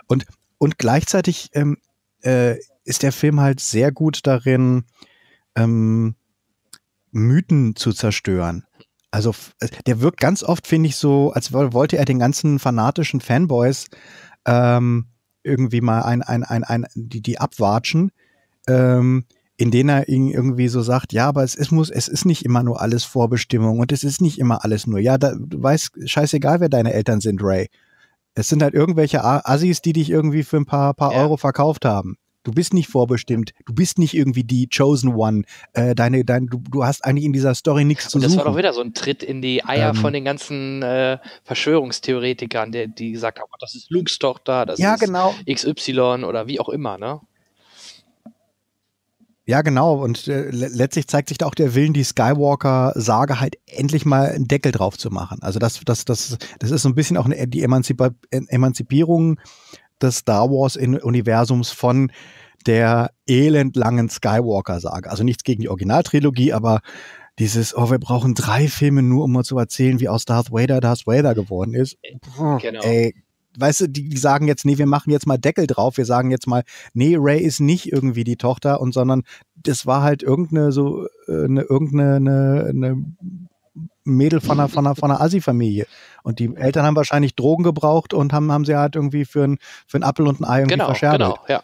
Und, und gleichzeitig ähm, äh, ist der Film halt sehr gut darin, ähm, Mythen zu zerstören. Also äh, der wirkt ganz oft, finde ich, so, als wollte er den ganzen fanatischen Fanboys ähm, irgendwie mal ein, ein, ein, ein, die, die abwatschen. Ähm, in denen er irgendwie so sagt, ja, aber es, es muss, es ist nicht immer nur alles Vorbestimmung und es ist nicht immer alles nur, ja, da, du weißt, scheißegal, wer deine Eltern sind, Ray. Es sind halt irgendwelche Assis, die dich irgendwie für ein paar, paar ja. Euro verkauft haben. Du bist nicht vorbestimmt. Du bist nicht irgendwie die Chosen One. Äh, deine, dein, du, du hast eigentlich in dieser Story nichts zu und das suchen. War doch wieder so ein Tritt in die Eier ähm, von den ganzen äh, Verschwörungstheoretikern, die, die gesagt haben, das ist Lukes Tochter, das ja, ist genau. XY oder wie auch immer, ne? Ja, genau. Und äh, letztlich zeigt sich da auch der Willen, die Skywalker-Sage halt endlich mal einen Deckel drauf zu machen. Also das, das, das, das ist so ein bisschen auch eine, die Emanzipa Emanzipierung des Star Wars-Universums von der elendlangen Skywalker-Sage. Also nichts gegen die Originaltrilogie, aber dieses, oh, wir brauchen drei Filme nur, um mal zu erzählen, wie aus Darth Vader Darth Vader geworden ist. Genau. Ey, weißt du, die, die sagen jetzt, nee, wir machen jetzt mal Deckel drauf, wir sagen jetzt mal, nee, Ray ist nicht irgendwie die Tochter und sondern das war halt irgendeine so äh, eine irgendeine eine, eine Mädel von einer, von einer, von einer Assi-Familie. Und die Eltern haben wahrscheinlich Drogen gebraucht und haben, haben sie halt irgendwie für ein, für ein Apfel und ein Ei irgendwie genau, verscherbelt. Genau, ja.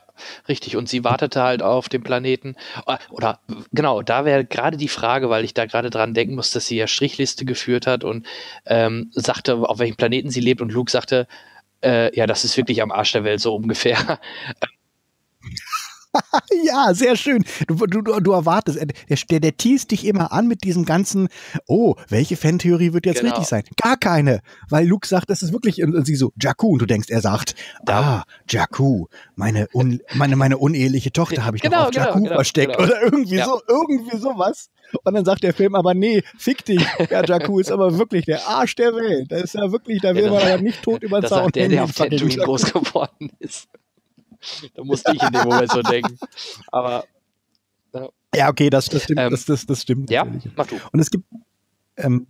Richtig. Und sie wartete halt auf dem Planeten. Ah, oder genau, da wäre gerade die Frage, weil ich da gerade dran denken muss, dass sie ja Strichliste geführt hat und ähm, sagte, auf welchem Planeten sie lebt. Und Luke sagte, äh, ja, das ist wirklich am Arsch der Welt so ungefähr. ja, sehr schön. Du, du, du erwartest, der, der, der teast dich immer an mit diesem ganzen, oh, welche Fantheorie wird jetzt genau. richtig sein? Gar keine, weil Luke sagt, das ist wirklich, und, sie so, Jakku, und du denkst, er sagt, da, ah, Jakku, meine, un, meine, meine uneheliche Tochter habe ich genau, doch auf genau, Jakku genau, versteckt genau. oder irgendwie ja. so, irgendwie sowas. Und dann sagt der Film aber, nee, fick dich. Ja, Jakku ist aber wirklich der Arsch der Welt. Das ist ja wirklich, da will man ja nicht tot über den Zaun. Der, der auf Tatooine groß geworden ist. da musste ich in dem Moment so denken. Aber ja, ja okay, das, das stimmt. Ähm, das, das, das stimmt. Ja, mach du. Und es gibt ähm,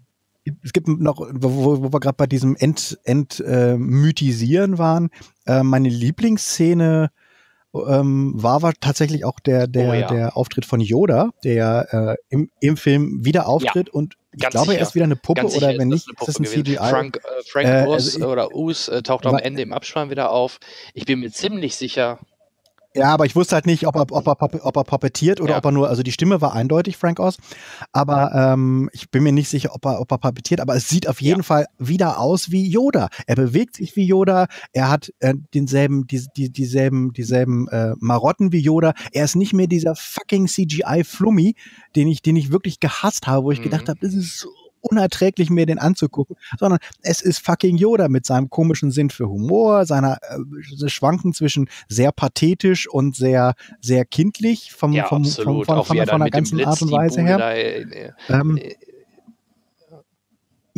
es gibt noch, wo, wo wir gerade bei diesem Ent, Entmythisieren äh, waren, äh, meine Lieblingsszene, ähm, war, war tatsächlich auch der, der, Oh ja. der Auftritt von Yoda, der äh, im, im Film wieder auftritt und ich ganz glaube, er sicher. ist wieder eine Puppe Ganz oder wenn ist nicht, das ist eine das ein. CGI. Frank, äh, Frank Äh, also oder Us äh, taucht am Ende im Abspann wieder auf. Ich bin mir ziemlich sicher, Ja, aber ich wusste halt nicht, ob er, ob er, ob er puppetiert oder Ja. ob er nur, also die Stimme war eindeutig Frank Oz, aber ähm, ich bin mir nicht sicher, ob er, ob er puppetiert, aber es sieht auf jeden Fall wieder aus wie Yoda. Er bewegt sich wie Yoda, er hat äh, denselben, die, die, dieselben, dieselben äh, Marotten wie Yoda. Er ist nicht mehr dieser fucking CGI-Flummi, den ich, den ich wirklich gehasst habe, wo ich Mhm. gedacht habe, das ist so unerträglich, mir den anzugucken, sondern es ist fucking Yoda mit seinem komischen Sinn für Humor, seiner äh, Schwanken zwischen sehr pathetisch und sehr, sehr kindlich vom, ja, vom, absolut. vom, auch von, von, der ganzen Art und Weise her. da, äh, äh, Ähm,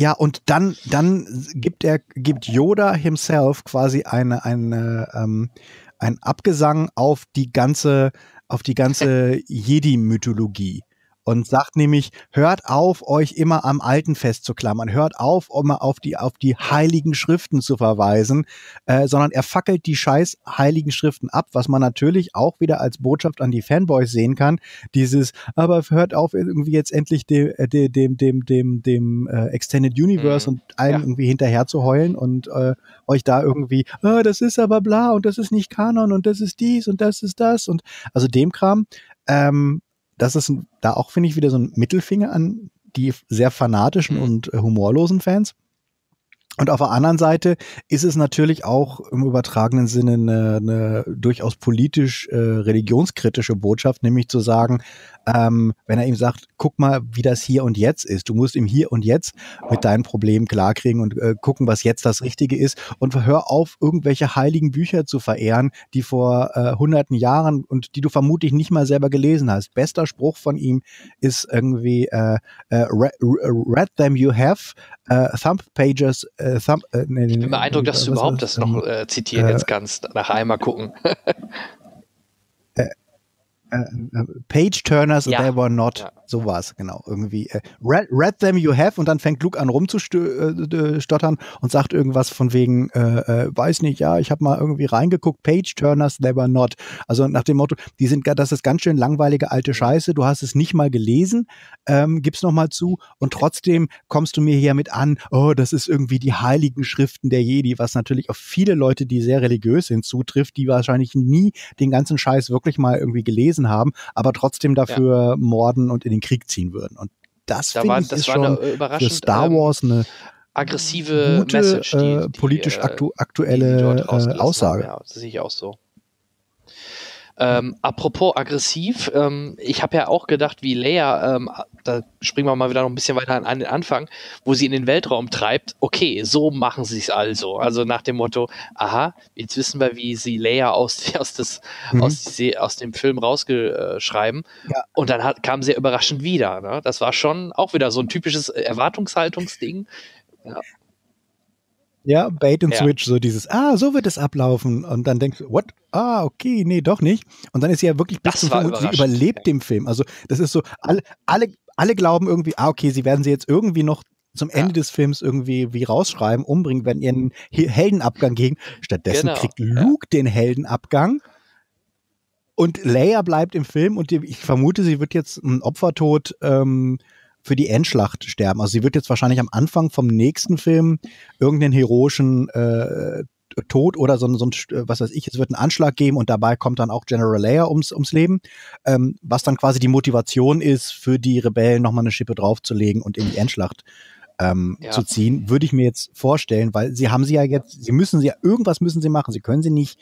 ja, und dann, dann gibt er, gibt Yoda himself quasi eine, eine, ähm, ein Abgesang auf die ganze, auf die ganze Jedi-Mythologie. Und sagt nämlich, hört auf, euch immer am Alten festzuklammern, hört auf, immer auf die, auf die heiligen Schriften zu verweisen, äh, sondern er fackelt die scheiß heiligen Schriften ab, was man natürlich auch wieder als Botschaft an die Fanboys sehen kann. Dieses, aber hört auf, irgendwie jetzt endlich dem, äh, dem, dem, dem, dem, dem äh, Extended Universe Mhm. und allen Ja. irgendwie hinterher zu heulen und äh, euch da irgendwie, ah, das ist aber bla und das ist nicht Kanon und das ist dies und das ist das und also dem Kram. Ähm, das ist da auch, finde ich, wieder so ein Mittelfinger an die sehr fanatischen Mhm. und äh, humorlosen Fans. Und auf der anderen Seite ist es natürlich auch im übertragenen Sinne eine, eine durchaus politisch äh, religionskritische Botschaft, nämlich zu sagen, ähm, wenn er ihm sagt, guck mal, wie das hier und jetzt ist. Du musst im Hier und Jetzt mit deinen Problemen klarkriegen und äh, gucken, was jetzt das Richtige ist. Und hör auf, irgendwelche heiligen Bücher zu verehren, die vor äh, hunderten Jahren und die du vermutlich nicht mal selber gelesen hast. Bester Spruch von ihm ist irgendwie äh, äh, read, them you have, äh, thumb pages, äh, thumb, äh, nee, ich bin beeindruckt, dass du überhaupt das noch äh, äh, zitieren äh, jetzt kannst, nach einmal gucken. Äh, Page Turners Ja. they were not. Ja. So war es, genau. Irgendwie äh, read, read them you have und dann fängt Luke an rumzustottern und sagt irgendwas von wegen, äh, äh, weiß nicht, ja, ich habe mal irgendwie reingeguckt, Page Turners they were not. Also nach dem Motto, die sind, das ist ganz schön langweilige alte Scheiße, du hast es nicht mal gelesen, ähm, gib's noch mal zu und trotzdem kommst du mir hier mit an, oh, das ist irgendwie die heiligen Schriften der Jedi, was natürlich auf viele Leute, die sehr religiös sind, zutrifft, die wahrscheinlich nie den ganzen Scheiß wirklich mal irgendwie gelesen haben, aber trotzdem dafür morden und in den Krieg ziehen würden. Und das Da finde ich das ist schon für Star ähm, Wars eine aggressive gute, Message, die, äh, die, politisch äh, aktu die aktuelle dort äh, Aussage. Ja, das sehe ich auch so. Ähm, apropos aggressiv, ähm, ich habe ja auch gedacht, wie Leia, ähm, da springen wir mal wieder noch ein bisschen weiter an, den Anfang, wo sie in den Weltraum treibt. Okay, so machen sie es also. Also nach dem Motto, aha, jetzt wissen wir, wie sie Leia aus, aus, des, Mhm. aus, aus dem Film rausgeschreiben. Ja. Und dann hat, kam sehr überraschend wieder. Ne? Das war schon auch wieder so ein typisches Erwartungshaltungsding. Ja, Bait and Ja. Switch, so dieses, ah, so wird es ablaufen. Und dann denkst du, what? Ah, okay, nee, doch nicht. Und dann ist sie ja wirklich bis Das zum Film sie überlebt ja. den Film. Also das ist so, alle, alle, alle glauben irgendwie, ah, okay, sie werden sie jetzt irgendwie noch zum Ja. Ende des Films irgendwie wie rausschreiben, umbringen, werden ihren He- Heldenabgang gegen. Stattdessen Genau, kriegt ja. Luke den Heldenabgang. Und Leia bleibt im Film und die, ich vermute, sie wird jetzt ein Opfertod ähm, für die Endschlacht sterben. Also sie wird jetzt wahrscheinlich am Anfang vom nächsten Film irgendeinen heroischen äh, Tod oder so, ein- so ein, was weiß ich, es wird einen Anschlag geben und dabei kommt dann auch General Leia ums, ums Leben, ähm, was dann quasi die Motivation ist, für die Rebellen nochmal eine Schippe draufzulegen und in die Endschlacht ähm, Ja. zu ziehen, würde ich mir jetzt vorstellen, weil sie haben sie ja jetzt, sie müssen sie ja, irgendwas müssen sie machen, sie können sie nicht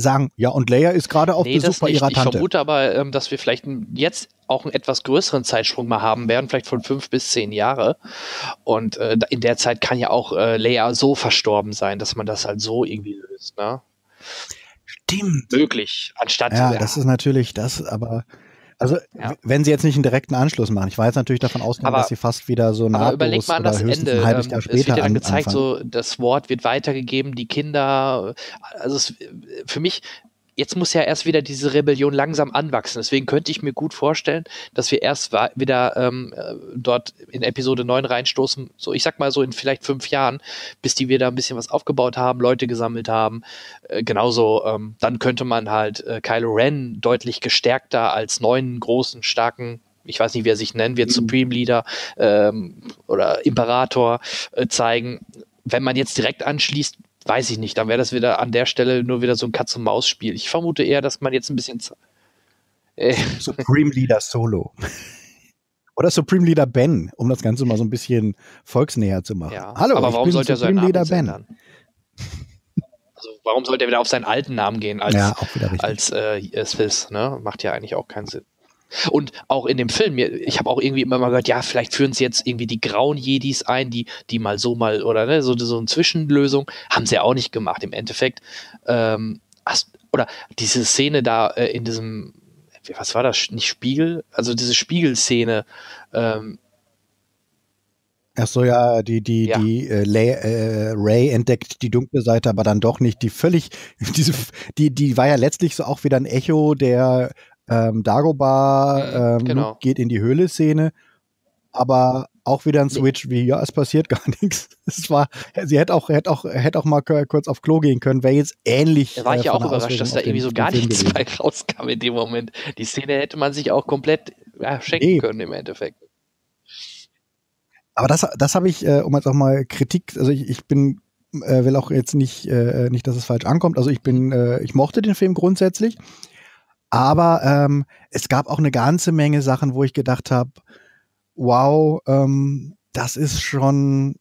sagen, ja, und Leia ist gerade auf Nee, Besuch das bei nicht. ihrer Ich Tante. vermute aber, ähm, dass wir vielleicht jetzt auch einen etwas größeren Zeitsprung mal haben werden, vielleicht von fünf bis zehn Jahre. Und äh, in der Zeit kann ja auch äh, Leia so verstorben sein, dass man das halt so irgendwie löst. Ne? Stimmt. Möglich, anstatt Ja, das ist natürlich das, aber also Ja. wenn sie jetzt nicht einen direkten Anschluss machen, ich war jetzt natürlich davon ausgegangen, Aber- dass sie fast wieder so Aber nahtlos überleg mal an das Ende. ein halbes Ähm, Jahr es wird später ja dann an, gezeigt, anfangen. so das Wort wird weitergegeben, die Kinder. Also es, für mich jetzt muss ja erst wieder diese Rebellion langsam anwachsen. Deswegen könnte ich mir gut vorstellen, dass wir erst wieder ähm, äh, dort in Episode 9 reinstoßen, so ich sag mal so in vielleicht fünf Jahren, bis die wieder ein bisschen was aufgebaut haben, Leute gesammelt haben. Äh, genauso, ähm, dann könnte man halt äh, Kylo Ren deutlich gestärkter als neuen großen, starken ich weiß nicht, wie er sich nennen wird, mhm. Supreme Leader ähm, oder Imperator äh, zeigen. Wenn man jetzt direkt anschließt, weiß ich nicht, dann wäre das wieder an der Stelle nur wieder so ein Katz-und-Maus-Spiel. Ich vermute eher, dass man jetzt ein bisschen. Äh Supreme Leader Solo. Oder Supreme Leader Ben, um das Ganze mal so ein bisschen volksnäher zu machen. Ja, Hallo, aber warum sollte er seinen Leader Ben? Ändern? Also warum sollte er wieder auf seinen alten Namen gehen als, ja, als äh, Swiss? Ne? Macht ja eigentlich auch keinen Sinn. Und auch in dem Film, ich habe auch irgendwie immer mal gehört, ja, vielleicht führen sie jetzt irgendwie die grauen Jedis ein, die, die mal so mal oder ne, so, so eine Zwischenlösung. Haben sie ja auch nicht gemacht. Im Endeffekt, ähm, oder diese Szene da äh, in diesem, was war das? Nicht Spiegel? Also diese Spiegelszene, ähm, Ach so, ja, die, die, ja. die äh, Lay, äh, Ray entdeckt die dunkle Seite, aber dann doch nicht. Die völlig, diese, die, die war ja letztlich so auch wieder ein Echo der ähm, Dagobah mhm, ähm, genau. geht in die Höhle-Szene, aber auch wieder ein Switch wie, ja, es passiert gar nichts. Es war, sie hätte auch, hätte auch, hätte auch mal kurz auf Klo gehen können, wäre jetzt ähnlich. Da war ich ja äh, auch überrascht, dass da irgendwie so gar nichts bei rauskam in dem Moment. Die Szene hätte man sich auch komplett ja, schenken nee. können im Endeffekt. Aber das, das habe ich, äh, um jetzt auch mal Kritik, also ich, ich bin, äh, will auch jetzt nicht, äh, nicht, dass es falsch ankommt. Also ich bin, äh, ich mochte den Film grundsätzlich. Aber ähm, es gab auch eine ganze Menge Sachen, wo ich gedacht habe, wow, ähm, das ist schon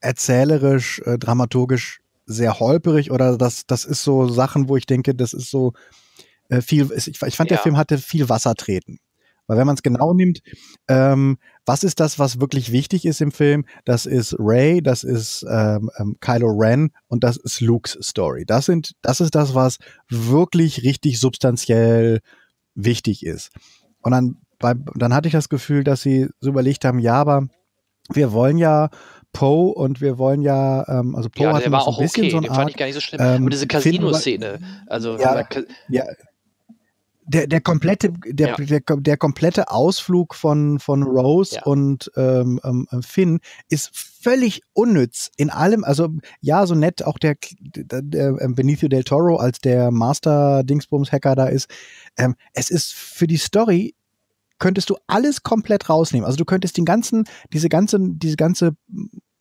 erzählerisch, äh, dramaturgisch sehr holperig oder das, das ist so Sachen, wo ich denke, das ist so äh, viel, ich, ich fand, ja. der Film hatte viel Wasser treten. Weil wenn man es genau nimmt, ähm, was ist das, was wirklich wichtig ist im Film? Das ist Ray, das ist ähm, ähm, Kylo Ren und das ist Lukes Story. Das sind, das ist das, was wirklich richtig substanziell wichtig ist. Und dann, bei, dann hatte ich das Gefühl, dass sie so überlegt haben, ja, aber wir wollen ja Poe und wir wollen ja, ähm, also Poe ja, hat war auch ein bisschen okay, so ein den fand ich gar nicht so schlimm. Ähm, Aber diese Casino-Szene, also ja, ja, der, der komplette, der, ja. der, der, komplette Ausflug von, von Rose ja. und ähm, ähm, Finn ist völlig unnütz in allem. Also ja, so nett auch der, der, der ähm, Benicio del Toro als der Master Dingsbums Hacker da ist. Ähm, es ist für die Story könntest du alles komplett rausnehmen. Also du könntest den ganzen, diese ganze, diese ganze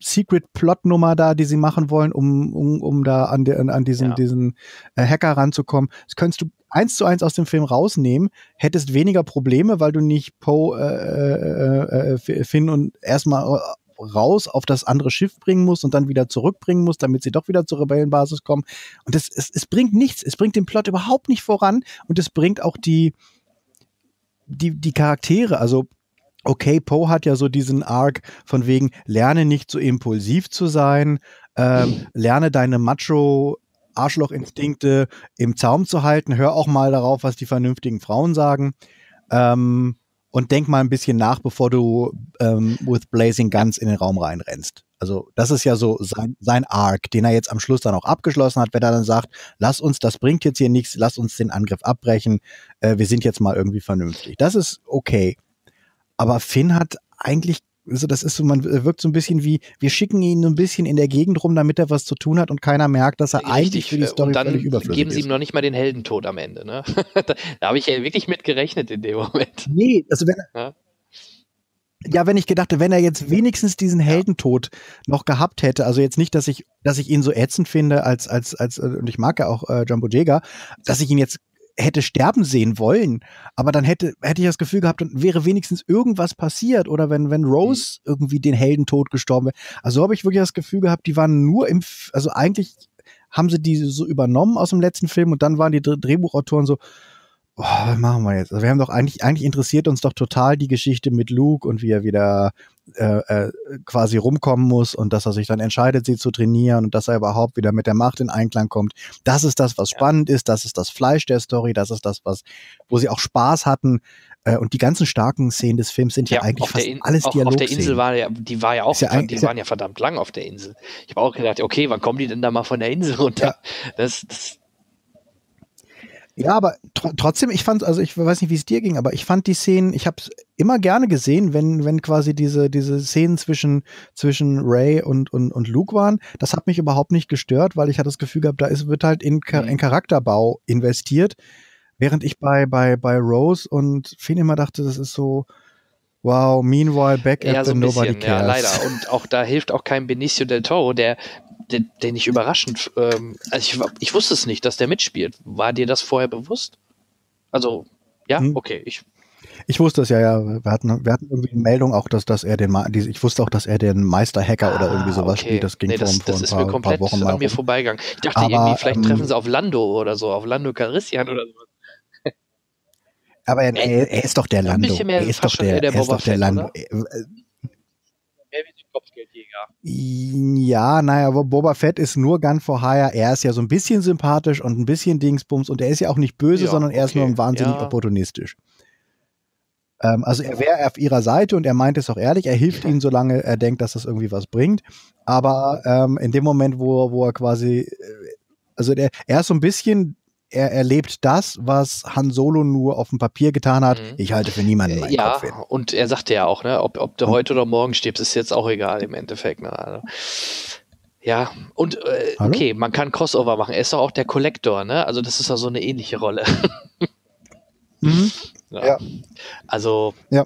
Secret-Plot-Nummer da, die sie machen wollen, um, um, um da an, de, an diesen, ja. diesen äh, Hacker ranzukommen. Das könntest du eins zu eins aus dem Film rausnehmen, hättest weniger Probleme, weil du nicht Poe, äh, äh, äh, Finn und erstmal raus auf das andere Schiff bringen musst und dann wieder zurückbringen musst, damit sie doch wieder zur Rebellenbasis kommen. Und das, es, es bringt nichts. Es bringt den Plot überhaupt nicht voran und es bringt auch die, die, die Charaktere, also okay, Poe hat ja so diesen Arc von wegen, lerne nicht so impulsiv zu sein, ähm, lerne deine Macho Arschlochinstinkte im Zaum zu halten. Hör auch mal darauf, was die vernünftigen Frauen sagen. Ähm, und denk mal ein bisschen nach, bevor du ähm, with Blazing Guns in den Raum reinrennst. Also das ist ja so sein, sein Arc, den er jetzt am Schluss dann auch abgeschlossen hat, wenn er dann sagt, lass uns, das bringt jetzt hier nichts, lass uns den Angriff abbrechen, äh, wir sind jetzt mal irgendwie vernünftig. Das ist okay. Aber Finn hat eigentlich also das ist so, man wirkt so ein bisschen wie, wir schicken ihn so ein bisschen in der Gegend rum, damit er was zu tun hat und keiner merkt, dass er Richtig, eigentlich für die Story und dann völlig überflüssig geben sie ihm noch nicht mal den Heldentod am Ende, ne? da, da habe ich ja wirklich mit gerechnet in dem Moment. Nee, also wenn ja? ja, wenn ich gedachte, wenn er jetzt wenigstens diesen Heldentod noch gehabt hätte, also jetzt nicht, dass ich, dass ich ihn so ätzend finde als, als, als, äh, und ich mag ja auch äh, Jumbo Jäger, dass ich ihn jetzt hätte sterben sehen wollen, aber dann hätte, hätte ich das Gefühl gehabt, dann wäre wenigstens irgendwas passiert oder wenn, wenn Rose mhm. irgendwie den Heldentod gestorben wäre. Also habe ich wirklich das Gefühl gehabt, die waren nur im, also eigentlich haben sie die so übernommen aus dem letzten Film und dann waren die Drehbuchautoren so, oh, was machen wir jetzt? Also wir haben doch eigentlich, eigentlich interessiert uns doch total die Geschichte mit Luke und wie er wieder äh, äh, quasi rumkommen muss und dass er sich dann entscheidet, sie zu trainieren und dass er überhaupt wieder mit der Macht in Einklang kommt. Das ist das, was ja. spannend ist, das ist das Fleisch der Story, das ist das, was, wo sie auch Spaß hatten. Äh, und die ganzen starken Szenen des Films sind ja, ja eigentlich fast In alles Dialog. Auf der Insel war ja, die war ja auch, ja die waren ja verdammt lang auf der Insel. Ich habe auch gedacht, okay, wann kommen die denn da mal von der Insel runter? Das, das Ja, aber tr trotzdem, ich fand, also ich weiß nicht, wie es dir ging, aber ich fand die Szenen, ich habe es immer gerne gesehen, wenn, wenn quasi diese, diese Szenen zwischen, zwischen Ray und, und, und Luke waren. Das hat mich überhaupt nicht gestört, weil ich hatte das Gefühl gehabt, da ist, wird halt in, in Charakterbau investiert. Während ich bei, bei, bei Rose und Finn immer dachte, das ist so, wow, meanwhile back ja, at so the ein nobody bisschen, cares. ja, leider. Und auch da hilft auch kein Benicio del Toro, der, der, der nicht überraschend, ähm, also ich, ich wusste es nicht, dass der mitspielt. War dir das vorher bewusst? Also, ja, Hm. okay, ich, Ich wusste es ja, ja. Wir hatten, wir hatten irgendwie eine Meldung auch, dass, dass er den, ich wusste auch, dass er den Meisterhacker oder irgendwie sowas Ah, okay. spielt. Das ging nee, vor, das, vor das ein ist paar, mir paar komplett Wochen mal an mir vorbeigegangen. Ich dachte Aber, irgendwie, vielleicht ähm, treffen sie auf Lando oder so, auf Lando Carissian oder so. Aber er, er, er ist doch der Lando. Er ist doch der, der er ist doch der Lando. Äh, Mehr wie ein Kopfgeldjäger. Ja, naja, aber Boba Fett ist nur Gun for Hire. Er ist ja so ein bisschen sympathisch und ein bisschen Dingsbums und er ist ja auch nicht böse, Ja, sondern er ist okay. nur wahnsinnig Ja. opportunistisch. Ähm, also er wäre auf ihrer Seite und er meint es auch ehrlich. Er hilft ihnen, solange er denkt, dass das irgendwie was bringt. Aber ähm, in dem Moment, wo, wo er quasi, äh, also der, er ist so ein bisschen, er erlebt das, was Han Solo nur auf dem Papier getan hat. Mhm. Ich halte für niemanden meinen Ja, Kopf hin. und er sagte ja auch, ne, ob, ob du heute oder morgen stirbst, ist jetzt auch egal im Endeffekt. Ne? Also, ja, und äh, okay, man kann Crossover machen. Er ist doch auch der Kollektor, ne? Also das ist doch so eine ähnliche Rolle. Mhm. ja. Ja. Also, Ja.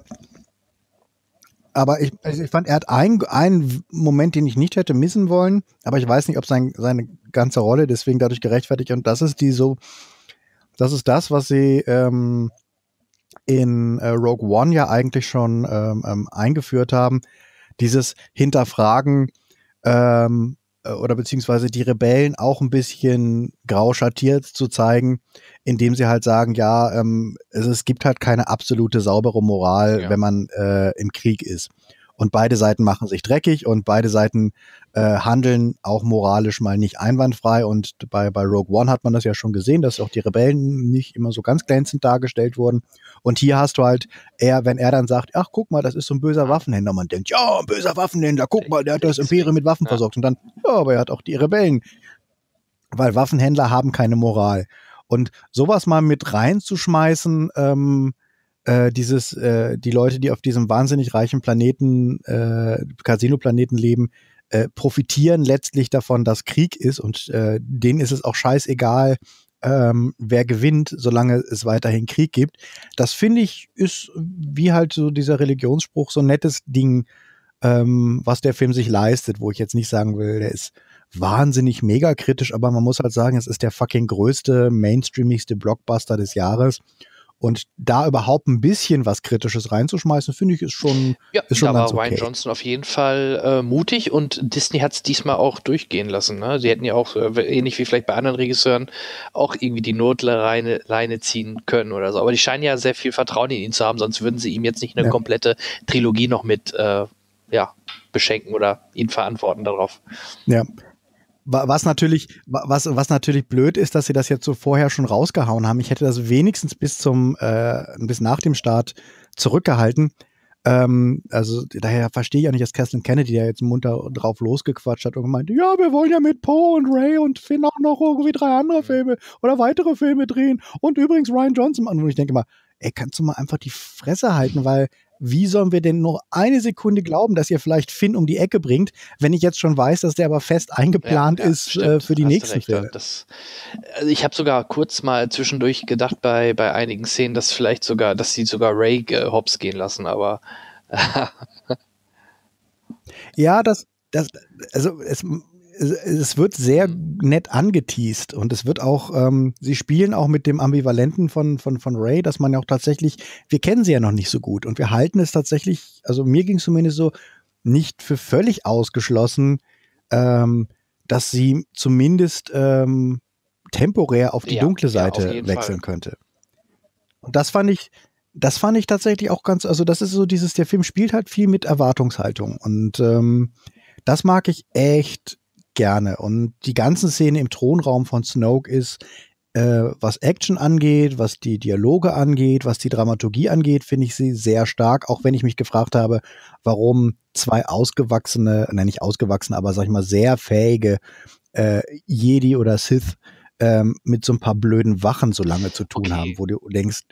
Aber ich, also ich fand, er hat einen, einen Moment, den ich nicht hätte missen wollen, aber ich weiß nicht, ob sein, seine ganze Rolle deswegen dadurch gerechtfertigt und das ist die so, das ist das, was sie ähm, in äh, Rogue One ja eigentlich schon ähm, ähm, eingeführt haben, dieses Hinterfragen ähm, äh, oder beziehungsweise die Rebellen auch ein bisschen grau schattiert zu zeigen, indem sie halt sagen, ja, ähm, es, es gibt halt keine absolute saubere Moral, Ja. wenn man äh, im Krieg ist. Und beide Seiten machen sich dreckig und beide Seiten äh, handeln auch moralisch mal nicht einwandfrei. Und bei, bei Rogue One hat man das ja schon gesehen, dass auch die Rebellen nicht immer so ganz glänzend dargestellt wurden. Und hier hast du halt eher, wenn er dann sagt, ach guck mal, das ist so ein böser Waffenhändler, man denkt, ja, ein böser Waffenhändler, guck mal, der hat das Imperium mit Waffen versorgt. Und dann, ja, aber er hat auch die Rebellen. Weil Waffenhändler haben keine Moral. Und sowas mal mit reinzuschmeißen, ähm, äh, dieses, äh, die Leute, die auf diesem wahnsinnig reichen Planeten, äh, Casino-Planeten leben, äh, profitieren letztlich davon, dass Krieg ist und äh, denen ist es auch scheißegal, ähm, wer gewinnt, solange es weiterhin Krieg gibt. Das finde ich ist wie halt so dieser Religionsspruch so ein nettes Ding, ähm, was der Film sich leistet, wo ich jetzt nicht sagen will, der ist wahnsinnig mega kritisch, aber man muss halt sagen, es ist der fucking größte, mainstreamigste Blockbuster des Jahres. Und da überhaupt ein bisschen was Kritisches reinzuschmeißen, finde ich, ist schon, ja, ist schon da ganz war okay. Ryan Johnson auf jeden Fall äh, mutig und Disney hat es diesmal auch durchgehen lassen. Ne? Sie hätten ja auch, äh, ähnlich wie vielleicht bei anderen Regisseuren, auch irgendwie die Notleine Leine ziehen können oder so. Aber die scheinen ja sehr viel Vertrauen in ihn zu haben, sonst würden sie ihm jetzt nicht eine Ja. komplette Trilogie noch mit äh, ja, beschenken oder ihn verantworten darauf. Ja. Wa- Was natürlich, wa- was, was natürlich blöd ist, dass sie das jetzt so vorher schon rausgehauen haben. Ich hätte das wenigstens bis zum, äh, bis nach dem Start zurückgehalten. Ähm, also daher verstehe ich auch nicht, dass Kathleen Kennedy da jetzt munter drauf losgequatscht hat und gemeint, ja, wir wollen ja mit Poe und Ray und Finn auch noch irgendwie drei andere Filme oder weitere Filme drehen und übrigens Ryan Johnson. Und ich denke mal, ey, kannst du mal einfach die Fresse halten, weil wie sollen wir denn noch eine Sekunde glauben, dass ihr vielleicht Finn um die Ecke bringt, wenn ich jetzt schon weiß, dass der aber fest eingeplant Ja, ja, ist stimmt, äh, für die nächsten recht. Filme? Das, also ich habe sogar kurz mal zwischendurch gedacht bei, bei einigen Szenen, dass vielleicht sogar, dass sie sogar Ray äh, hops gehen lassen, aber Ja, das, das, also es, es, wird sehr nett angeteased und es wird auch, ähm, sie spielen auch mit dem Ambivalenten von, von, von Ray, dass man ja auch tatsächlich, wir kennen sie ja noch nicht so gut und wir halten es tatsächlich, also mir ging es zumindest so, nicht für völlig ausgeschlossen, ähm, dass sie zumindest ähm, temporär auf die Ja, dunkle ja, Seite jeden wechseln Fall. könnte. Und das fand ich, das fand ich tatsächlich auch ganz, also das ist so dieses, der Film spielt halt viel mit Erwartungshaltung und ähm, das mag ich echt gerne. Und die ganzen Szenen im Thronraum von Snoke ist, äh, was Action angeht, was die Dialoge angeht, was die Dramaturgie angeht, finde ich sie sehr stark, auch wenn ich mich gefragt habe, warum zwei ausgewachsene, nein, nicht ausgewachsene, aber sag ich mal, sehr fähige äh, Jedi oder Sith ähm, mit so ein paar blöden Wachen so lange zu tun Okay. haben, wo du denkst,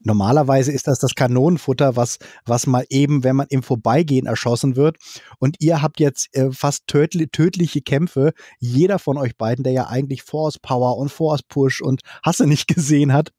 normalerweise ist das das Kanonenfutter, was, was mal eben, wenn man im Vorbeigehen erschossen wird. Und ihr habt jetzt äh, fast tödli tödliche Kämpfe. Jeder von euch beiden, der ja eigentlich Force Power und Force Push und Hasse nicht gesehen hat.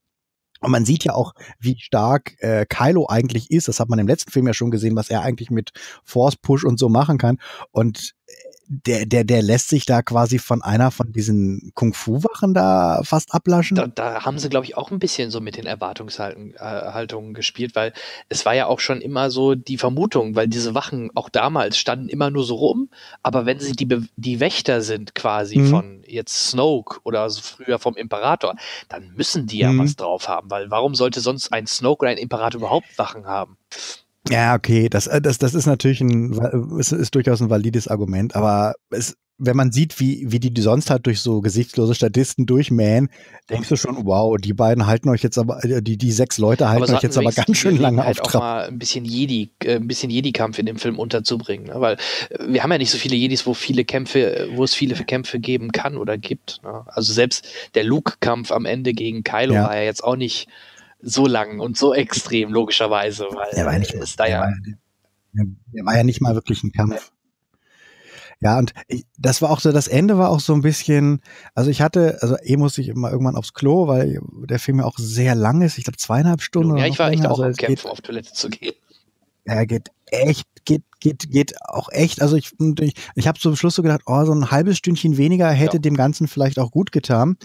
Und man sieht ja auch, wie stark äh, Kylo eigentlich ist. Das hat man im letzten Film ja schon gesehen, was er eigentlich mit Force Push und so machen kann. Und äh, der, der, der lässt sich da quasi von einer von diesen Kung-Fu-Wachen da fast ablaschen. Da, da haben sie, glaube ich, auch ein bisschen so mit den Erwartungshaltungen äh, gespielt, weil es war ja auch schon immer so die Vermutung, weil diese Wachen auch damals standen immer nur so rum, aber wenn sie die, Be die Wächter sind quasi Mhm. von jetzt Snoke oder so früher vom Imperator, dann müssen die ja Mhm. was drauf haben, weil warum sollte sonst ein Snoke oder ein Imperator überhaupt Wachen haben? Ja, okay, das, äh, das, das ist natürlich ein, es ist durchaus ein valides Argument, aber es, wenn man sieht, wie, wie die, die sonst halt durch so gesichtslose Statisten durchmähen, denkst du schon, wow, die beiden halten euch jetzt aber, äh, die, die sechs Leute halten euch jetzt aber ganz schön lange auf Gelegenheit, auch Trab. mal ein bisschen Jedi, äh, ein bisschen Jedi-Kampf in dem Film unterzubringen, ne? weil wir haben ja nicht so viele Jedis, wo viele Kämpfe, wo es viele Kämpfe geben kann oder gibt. Ne? Also selbst der Luke-Kampf am Ende gegen Kylo Ja. war ja jetzt auch nicht so lang und so extrem, logischerweise, weil Der war ja nicht es da der, ja war, der, der war ja nicht mal wirklich ein Kampf. Ja, und ich, das war auch so, das Ende war auch so ein bisschen, also ich hatte, also eh musste ich immer irgendwann aufs Klo, weil der Film ja auch sehr lang ist, ich glaube zweieinhalb Stunden. ja, ich war echt auch also am es geht, Kämpfen auf Toilette zu gehen. Ja, geht echt, geht, geht, geht auch echt. Also ich, ich, ich habe zum Schluss so gedacht, oh, so ein halbes Stündchen weniger hätte Ja. dem Ganzen vielleicht auch gut getan.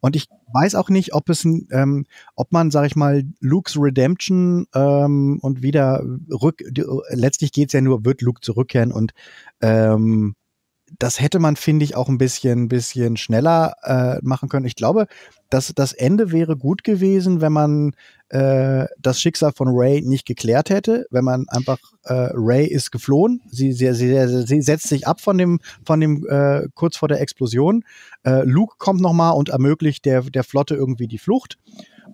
Und ich weiß auch nicht, ob es, ähm, ob man, sag ich mal, Luke's Redemption ähm, und wieder rück, letztlich geht's ja nur, wird Luke zurückkehren und ähm, das hätte man, finde ich, auch ein bisschen, bisschen schneller äh, machen können. Ich glaube, dass das Ende wäre gut gewesen, wenn man äh, das Schicksal von Ray nicht geklärt hätte, wenn man einfach äh, Ray ist geflohen, sie, sie, sie, sie setzt sich ab von dem, von dem äh, kurz vor der Explosion. Äh, Luke kommt noch mal und ermöglicht der, der Flotte irgendwie die Flucht.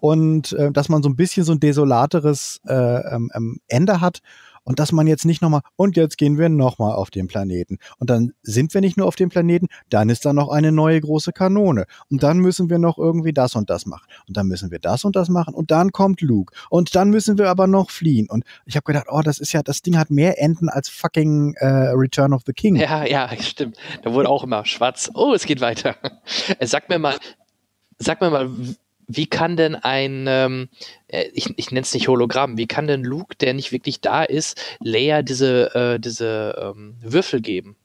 Und äh, dass man so ein bisschen so ein desolateres äh, ähm, ähm, Ende hat und dass man jetzt nicht nochmal, und jetzt gehen wir nochmal auf den Planeten. Und dann sind wir nicht nur auf dem Planeten, dann ist da noch eine neue große Kanone. Und dann müssen wir noch irgendwie das und das machen. Und dann müssen wir das und das machen. Und dann kommt Luke. Und dann müssen wir aber noch fliehen. Und ich habe gedacht, oh, das ist ja, das Ding hat mehr Enden als fucking äh, Return of the King. Ja, ja, stimmt. Da wurde auch immer schwarz. Oh, es geht weiter. Sag mir mal, sag mir mal, wie kann denn ein, ähm, äh, ich, ich nenne es nicht Hologramm, wie kann denn Luke, der nicht wirklich da ist, Leia diese, äh, diese ähm, Würfel geben?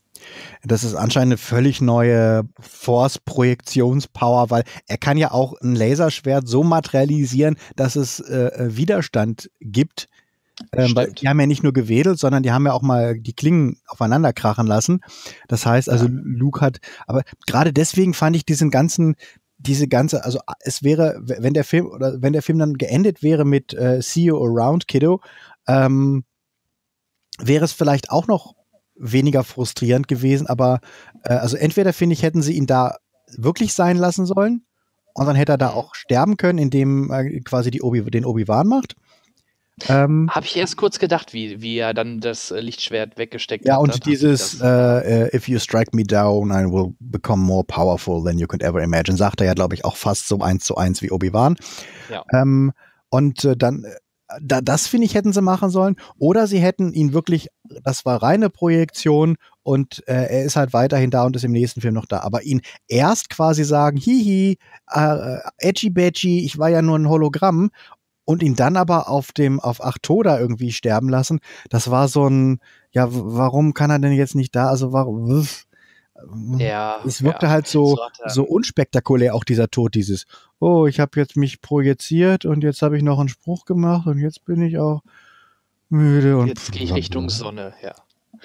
Das ist anscheinend eine völlig neue Force-Projektionspower, weil er kann ja auch ein Laserschwert so materialisieren, dass es äh, Widerstand gibt. Ähm, weil die haben ja nicht nur gewedelt, sondern die haben ja auch mal die Klingen aufeinander krachen lassen. Das heißt also, Luke hat, aber gerade deswegen fand ich diesen ganzen, diese ganze, also es wäre, wenn der Film oder wenn der Film dann geendet wäre mit äh, See You Around, Kiddo, ähm, wäre es vielleicht auch noch weniger frustrierend gewesen, aber äh, also entweder finde ich, hätten sie ihn da wirklich sein lassen sollen und dann hätte er da auch sterben können, indem er quasi die Obi, den Obi-Wan macht. Ähm, Habe ich erst kurz gedacht, wie, wie er dann das äh, Lichtschwert weggesteckt ja, hat. und Da dieses äh, If you strike me down, I will become more powerful than you could ever imagine, sagt er ja, glaube ich, auch fast so eins zu eins wie Obi-Wan. Ja. Ähm, und äh, dann, da, das finde ich, hätten sie machen sollen. Oder sie hätten ihn wirklich, das war reine Projektion und äh, er ist halt weiterhin da und ist im nächsten Film noch da. Aber ihn erst quasi sagen, hihi, äh, edgy badgy, ich war ja nur ein Hologramm und ihn dann aber auf dem, auf Achtoda irgendwie sterben lassen, das war so ein, ja, warum kann er denn jetzt nicht da? Also warum? Ja, es wirkte ja. halt so, so unspektakulär auch dieser Tod, dieses, oh, ich habe jetzt mich projiziert und jetzt habe ich noch einen Spruch gemacht und jetzt bin ich auch müde und Jetzt gehe ich Richtung Sonne, ja.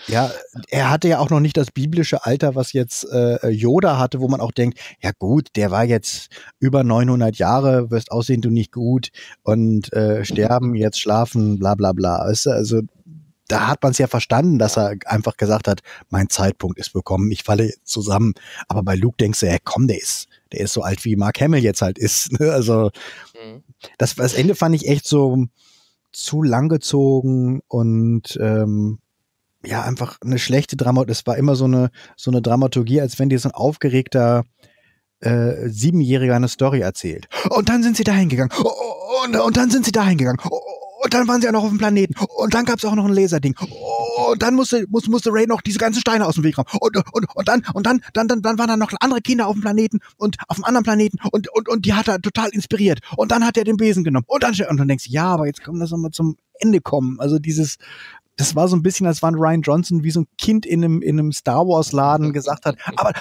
Ja, er hatte ja auch noch nicht das biblische Alter, was jetzt äh, Yoda hatte, wo man auch denkt, ja gut, der war jetzt über 900 Jahre, wirst aussehen du nicht gut und äh, sterben, jetzt schlafen, bla bla bla. Weißt du, also da hat man es ja verstanden, dass er einfach gesagt hat, mein Zeitpunkt ist bekommen, ich falle zusammen. Aber bei Luke denkst du, ja komm, der ist, der ist so alt wie Mark Hamill jetzt halt ist. ne? Also Mhm. das, das Ende fand ich echt so zu langgezogen und ähm, ja, einfach eine schlechte Dramaturgie. Es war immer so eine, so eine Dramaturgie, als wenn dir so ein aufgeregter äh, Siebenjähriger eine Story erzählt. Und dann sind sie dahin gegangen. Und, und dann sind sie dahin gegangen. Und dann waren sie auch noch auf dem Planeten. Und dann gab es auch noch ein Laserding. Und dann musste, musste, musste Ray noch diese ganzen Steine aus dem Weg räumen. Und, und, und dann, und dann, dann, dann, dann waren da noch andere Kinder auf dem Planeten und auf dem anderen Planeten und, und, und die hat er total inspiriert. Und dann hat er den Besen genommen. Und dann, und dann denkst du, ja, aber jetzt kommen wir mal zum Ende kommen. Also dieses, das war so ein bisschen, als wenn Ryan Johnson wie so ein Kind in einem, in einem Star Wars Laden gesagt hat, aber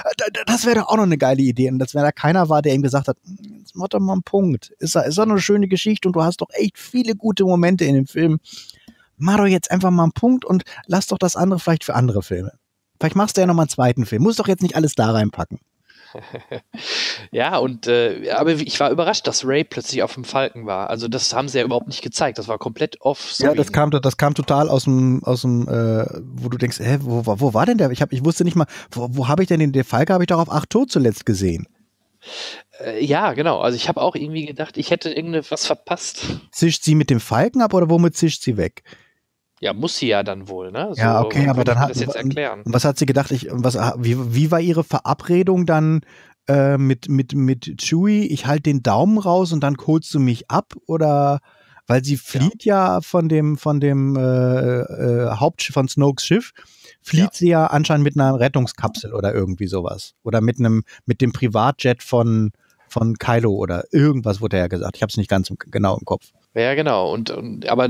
das wäre doch auch noch eine geile Idee. Und dass wenn da keiner war, der ihm gesagt hat, jetzt mach doch mal einen Punkt. Ist, ist doch eine schöne Geschichte und du hast doch echt viele gute Momente in dem Film. Mach doch jetzt einfach mal einen Punkt und lass doch das andere vielleicht für andere Filme. Vielleicht machst du ja noch mal einen zweiten Film. Muss doch jetzt nicht alles da reinpacken. ja, und äh, aber ich war überrascht, dass Ray plötzlich auf dem Falken war. Also das haben sie ja überhaupt nicht gezeigt. Das war komplett off. Ja, das kam, das kam total aus dem, aus dem, äh, wo du denkst, hä, wo, wo war denn der? Ich hab, ich wusste nicht mal, wo, wo habe ich denn den, den Falke habe ich doch auf 8 tot zuletzt gesehen. Äh, ja, genau. Also ich habe auch irgendwie gedacht, ich hätte irgendwas verpasst. Zischt sie mit dem Falken ab oder womit zischt sie weg? Ja, muss sie ja dann wohl, ne? So, ja, okay, aber dann hat das jetzt erklären. Was hat sie gedacht? Ich, was, wie, wie war ihre Verabredung dann äh, mit, mit, mit Chewie? Ich halte den Daumen raus und dann holst du mich ab? Oder weil sie flieht ja, ja von dem, von dem äh, äh, Hauptschiff, von Snokes Schiff, flieht ja. sie ja anscheinend mit einer Rettungskapsel oder irgendwie sowas. Oder mit einem, mit dem Privatjet von, von Kylo oder irgendwas wurde ja gesagt. Ich habe es nicht ganz genau im Kopf. Ja, genau. Und, und aber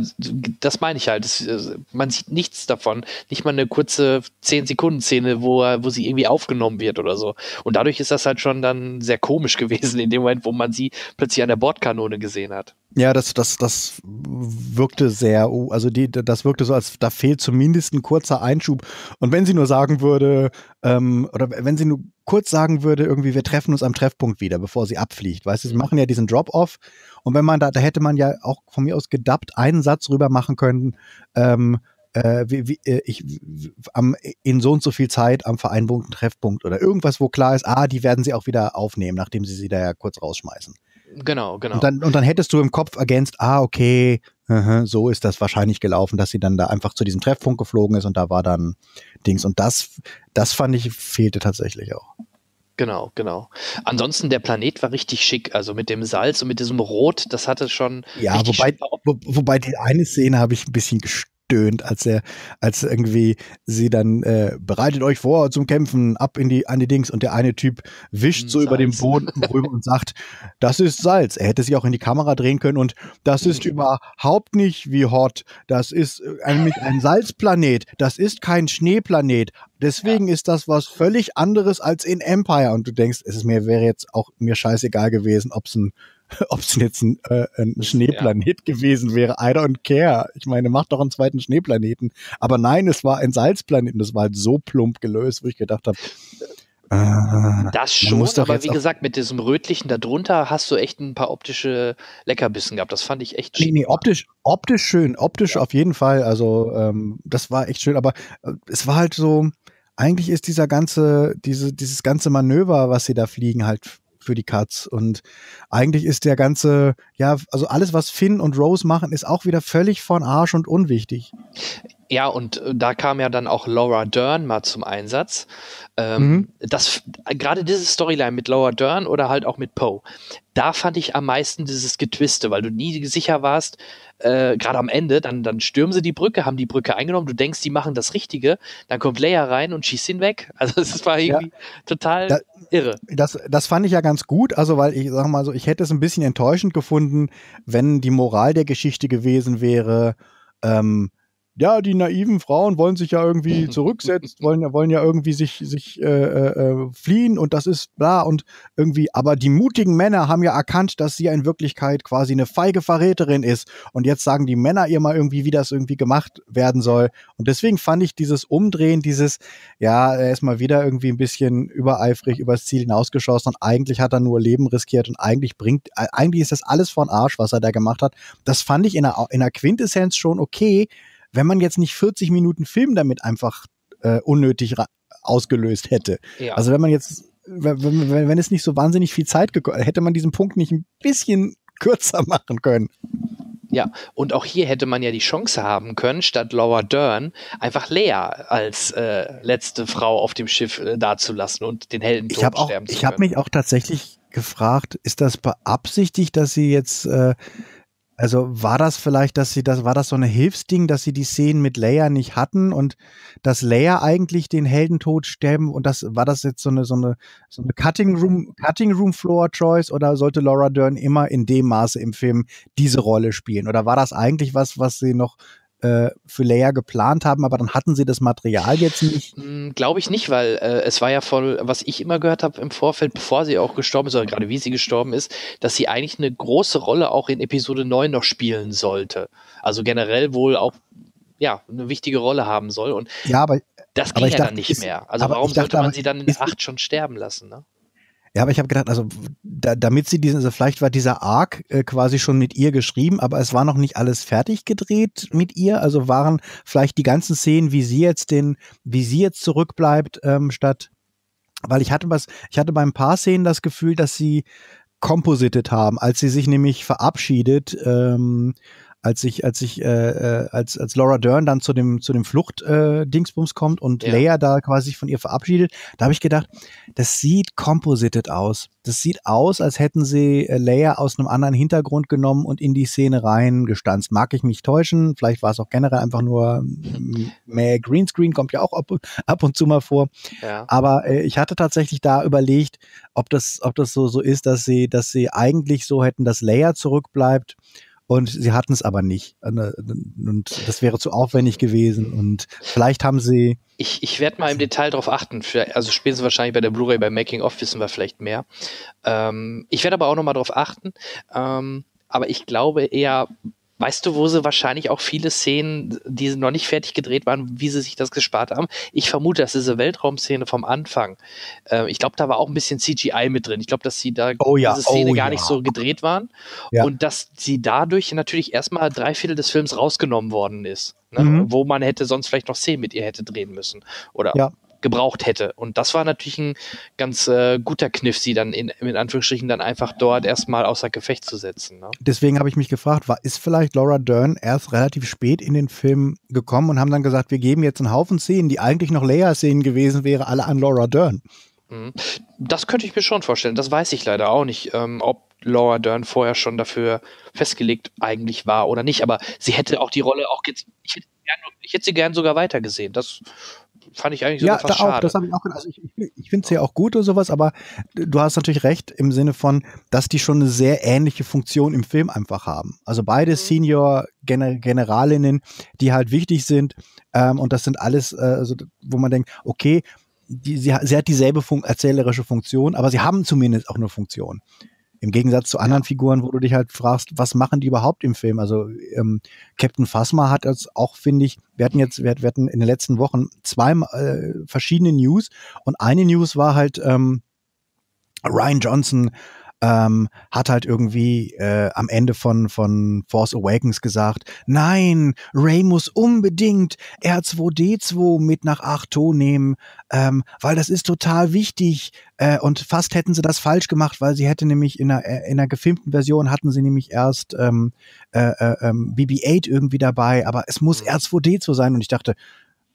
das meine ich halt. Das, man sieht nichts davon. Nicht mal eine kurze 10-Sekunden-Szene, wo, wo sie irgendwie aufgenommen wird oder so. Und dadurch ist das halt schon dann sehr komisch gewesen, in dem Moment, wo man sie plötzlich an der Bordkanone gesehen hat. Ja, das, das, das wirkte sehr, also die, das wirkte so, als da fehlt zumindest ein kurzer Einschub. Und wenn sie nur sagen würde, ähm, oder wenn sie nur kurz sagen würde, irgendwie, wir treffen uns am Treffpunkt wieder, bevor sie abfliegt. Weißt du, sie machen ja diesen Drop-off und wenn man da, da hätte man ja auch von mir aus gedappt einen Satz rüber machen können, ähm, äh, wie, wie, äh, ich, am, in so und so viel Zeit am vereinbarten Treffpunkt oder irgendwas, wo klar ist, ah, die werden sie auch wieder aufnehmen, nachdem sie sie da ja kurz rausschmeißen. Genau, genau. Und dann, und dann hättest du im Kopf ergänzt, ah, okay, uh, so ist das wahrscheinlich gelaufen, dass sie dann da einfach zu diesem Treffpunkt geflogen ist und da war dann Dings. Und das, das fand ich, fehlte tatsächlich auch. Genau, genau. Ansonsten der Planet war richtig schick, also mit dem Salz und mit diesem Rot, das hatte schon. Ja, wobei, wo, wobei die eine Szene habe ich ein bisschen gestört stöhnt, als er, als irgendwie sie dann äh, bereitet euch vor zum Kämpfen, ab in die an die Dings und der eine Typ wischt so Salz. über den Boden rüber und sagt, das ist Salz. Er hätte sich auch in die Kamera drehen können und das ist überhaupt nicht wie Hot. Das ist nämlich ein Salzplanet. Das ist kein Schneeplanet. Deswegen ja. ist das was völlig anderes als in Empire. Und du denkst, es ist mir wäre jetzt auch mir scheißegal gewesen, ob es ein ob es jetzt ein, äh, ein Schneeplanet ja. gewesen wäre. I don't care. Ich meine, mach doch einen zweiten Schneeplaneten. Aber nein, es war ein Salzplaneten. Das war halt so plump gelöst, wo ich gedacht habe, äh, das schon, aber wie gesagt, mit diesem Rötlichen darunter hast du echt ein paar optische Leckerbissen gehabt. Das fand ich echt schön. Nee, nee, optisch, optisch schön, optisch ja. auf jeden Fall. Also, ähm, das war echt schön, aber äh, es war halt so, eigentlich ist dieser ganze, diese, dieses ganze Manöver, was sie da fliegen, halt für die Cuts. Und eigentlich ist der ganze, ja, also alles, was Finn und Rose machen, ist auch wieder völlig von Arsch und unwichtig. Ja, und äh, da kam ja dann auch Laura Dern mal zum Einsatz. Ähm, mhm. Das gerade diese Storyline mit Laura Dern oder halt auch mit Poe, da fand ich am meisten dieses Getwiste, weil du nie sicher warst, äh, gerade am Ende, dann, dann stürmen sie die Brücke, haben die Brücke eingenommen, du denkst, die machen das Richtige, dann kommt Leia rein und schießt ihn weg. Also es war irgendwie ja, total da, irre. Das, das fand ich ja ganz gut, also weil ich sag mal so, ich hätte es ein bisschen enttäuschend gefunden, wenn die Moral der Geschichte gewesen wäre, ähm, ja, die naiven Frauen wollen sich ja irgendwie zurücksetzen, wollen, wollen ja irgendwie sich, sich äh, äh, fliehen und das ist bla und irgendwie, aber die mutigen Männer haben ja erkannt, dass sie in Wirklichkeit quasi eine feige Verräterin ist. Und jetzt sagen die Männer ihr mal irgendwie, wie das irgendwie gemacht werden soll. Und deswegen fand ich dieses Umdrehen, dieses, ja, er ist mal wieder irgendwie ein bisschen übereifrig übers Ziel hinausgeschossen und eigentlich hat er nur Leben riskiert und eigentlich bringt, eigentlich ist das alles von Arsch, was er da gemacht hat. Das fand ich in der, in der Quintessenz schon okay, wenn man jetzt nicht 40 Minuten Film damit einfach äh, unnötig ausgelöst hätte. Ja. Also wenn man jetzt, wenn, wenn, wenn es nicht so wahnsinnig viel Zeit hätte man diesen Punkt nicht ein bisschen kürzer machen können. Ja, und auch hier hätte man ja die Chance haben können, statt Laura Dern einfach Lea als äh, letzte Frau auf dem Schiff äh, dazulassen und den Helden ich hab auch, sterben zu Ich habe mich auch tatsächlich gefragt, ist das beabsichtigt, dass sie jetzt äh, also war das vielleicht, dass sie das, war das so eine Hilfsding, dass sie die Szenen mit Leia nicht hatten und dass Leia eigentlich den Heldentod sterben und das, war das jetzt so eine, so eine, so eine Cutting Room, Cutting Room Floor Choice oder sollte Laura Dern immer in dem Maße im Film diese Rolle spielen? Oder war das eigentlich was, was sie noch äh, für Leia geplant haben, aber dann hatten sie das Material jetzt nicht? Hm, Glaube ich nicht, weil äh, es war ja voll, was ich immer gehört habe im Vorfeld, bevor sie auch gestorben ist, oder gerade wie sie gestorben ist, dass sie eigentlich eine große Rolle auch in Episode 9 noch spielen sollte. Also generell wohl auch ja, eine wichtige Rolle haben soll. Und ja, aber, das ging aber ja dachte, dann nicht ist, mehr. Also warum dachte, sollte man sie dann in der 8 schon sterben lassen? Ne? Ja, aber ich habe gedacht, also da, damit sie diesen, also vielleicht war dieser Arc äh, quasi schon mit ihr geschrieben, aber es war noch nicht alles fertig gedreht mit ihr. Also waren vielleicht die ganzen Szenen, wie sie jetzt den, wie sie jetzt zurückbleibt, ähm, statt, weil ich hatte was, ich hatte bei ein paar Szenen das Gefühl, dass sie composited haben, als sie sich nämlich verabschiedet, ähm, als ich, als ich, äh, äh, als, als Laura Dern dann zu dem, zu dem Flucht-Dingsbums äh, kommt und ja. Leia da quasi sich von ihr verabschiedet, da habe ich gedacht, das sieht composited aus. Das sieht aus, als hätten sie äh, Leia aus einem anderen Hintergrund genommen und in die Szene reingestanzt. Mag ich mich täuschen? Vielleicht war es auch generell einfach nur mehr Greenscreen, kommt ja auch ab, ab und zu mal vor. Ja. Aber äh, ich hatte tatsächlich da überlegt, ob das, ob das so, so ist, dass sie, dass sie eigentlich so hätten, dass Leia zurückbleibt und sie hatten es aber nicht. Und das wäre zu aufwendig gewesen. Und vielleicht haben sie. Ich, ich werde mal im Detail darauf achten. Also spätestens wahrscheinlich bei der Blu-ray, bei Making of wissen wir vielleicht mehr. Ähm, ich werde aber auch noch mal darauf achten. Ähm, aber ich glaube eher, Weißt du, wo sie wahrscheinlich auch viele Szenen, die noch nicht fertig gedreht waren, wie sie sich das gespart haben? Ich vermute, dass diese Weltraumszene vom Anfang, äh, ich glaube, da war auch ein bisschen CGI mit drin. Ich glaube, dass sie da oh ja, diese Szene oh gar ja. nicht so gedreht waren Ja. und dass sie dadurch natürlich erstmal drei Viertel des Films rausgenommen worden ist, ne? Mhm. wo man hätte sonst vielleicht noch Szenen mit ihr hätte drehen müssen oder Ja. Gebraucht hätte. Und das war natürlich ein ganz äh, guter Kniff, sie dann in, in Anführungsstrichen dann einfach dort erstmal außer Gefecht zu setzen. Ne? Deswegen habe ich mich gefragt, war, ist vielleicht Laura Dern erst relativ spät in den Film gekommen und haben dann gesagt, wir geben jetzt einen Haufen Szenen, die eigentlich noch Leia-Szenen gewesen wäre, alle an Laura Dern. Mhm. Das könnte ich mir schon vorstellen. Das weiß ich leider auch nicht, ähm, ob Laura Dern vorher schon dafür festgelegt eigentlich war oder nicht. Aber sie hätte auch die Rolle auch jetzt. Ich hätte, gern, ich hätte sie gern sogar weitergesehen. Das fand ich eigentlich Ja, sogar da fast auch, schade. das habe ich auch gedacht. Also ich, ich, finde es ja auch gut und sowas, aber du hast natürlich recht im Sinne von, dass die schon eine sehr ähnliche Funktion im Film einfach haben. Also beide Senior Gener Generalinnen, die halt wichtig sind ähm, und das sind alles, äh, also, wo man denkt, okay, die, sie, sie hat dieselbe Fun erzählerische Funktion, aber sie haben zumindest auch eine Funktion. Im Gegensatz zu anderen Figuren, wo du dich halt fragst, was machen die überhaupt im Film? Also ähm, Captain Phasma hat jetzt auch, finde ich, wir hatten jetzt, wir hatten in den letzten Wochen zwei äh, verschiedene News und eine News war halt ähm, Ryan Johnson ähm, hat halt irgendwie äh, am Ende von, von Force Awakens gesagt, nein, Ray muss unbedingt R2D2 mit nach 8 nehmen, ähm, weil das ist total wichtig. Äh, und fast hätten sie das falsch gemacht, weil sie hätte nämlich in einer, in einer gefilmten Version hatten sie nämlich erst ähm, äh, äh, ähm, BB-8 irgendwie dabei, aber es muss R2D2 sein. Und ich dachte,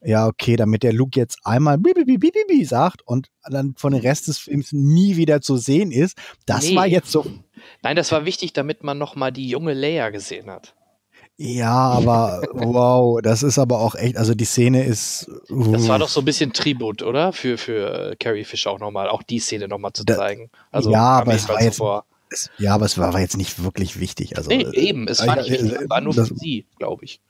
ja, okay, damit der Luke jetzt einmal bibi, sagt und dann von dem Rest des Films nie wieder zu sehen ist, das Nee. war jetzt so. Nein, das war wichtig, damit man noch mal die junge Leia gesehen hat. Ja, aber wow, das ist aber auch echt, also die Szene ist. Das war doch so ein bisschen Tribut, oder? Für, für Carrie Fisher auch nochmal, auch die Szene nochmal zu Da- zeigen. Also ja, aber es war so jetzt, vor. es, ja, aber es war, war jetzt nicht wirklich wichtig. Also, Nee, äh, eben, es war äh, nicht wichtig, äh, war nur das- für sie, glaube ich.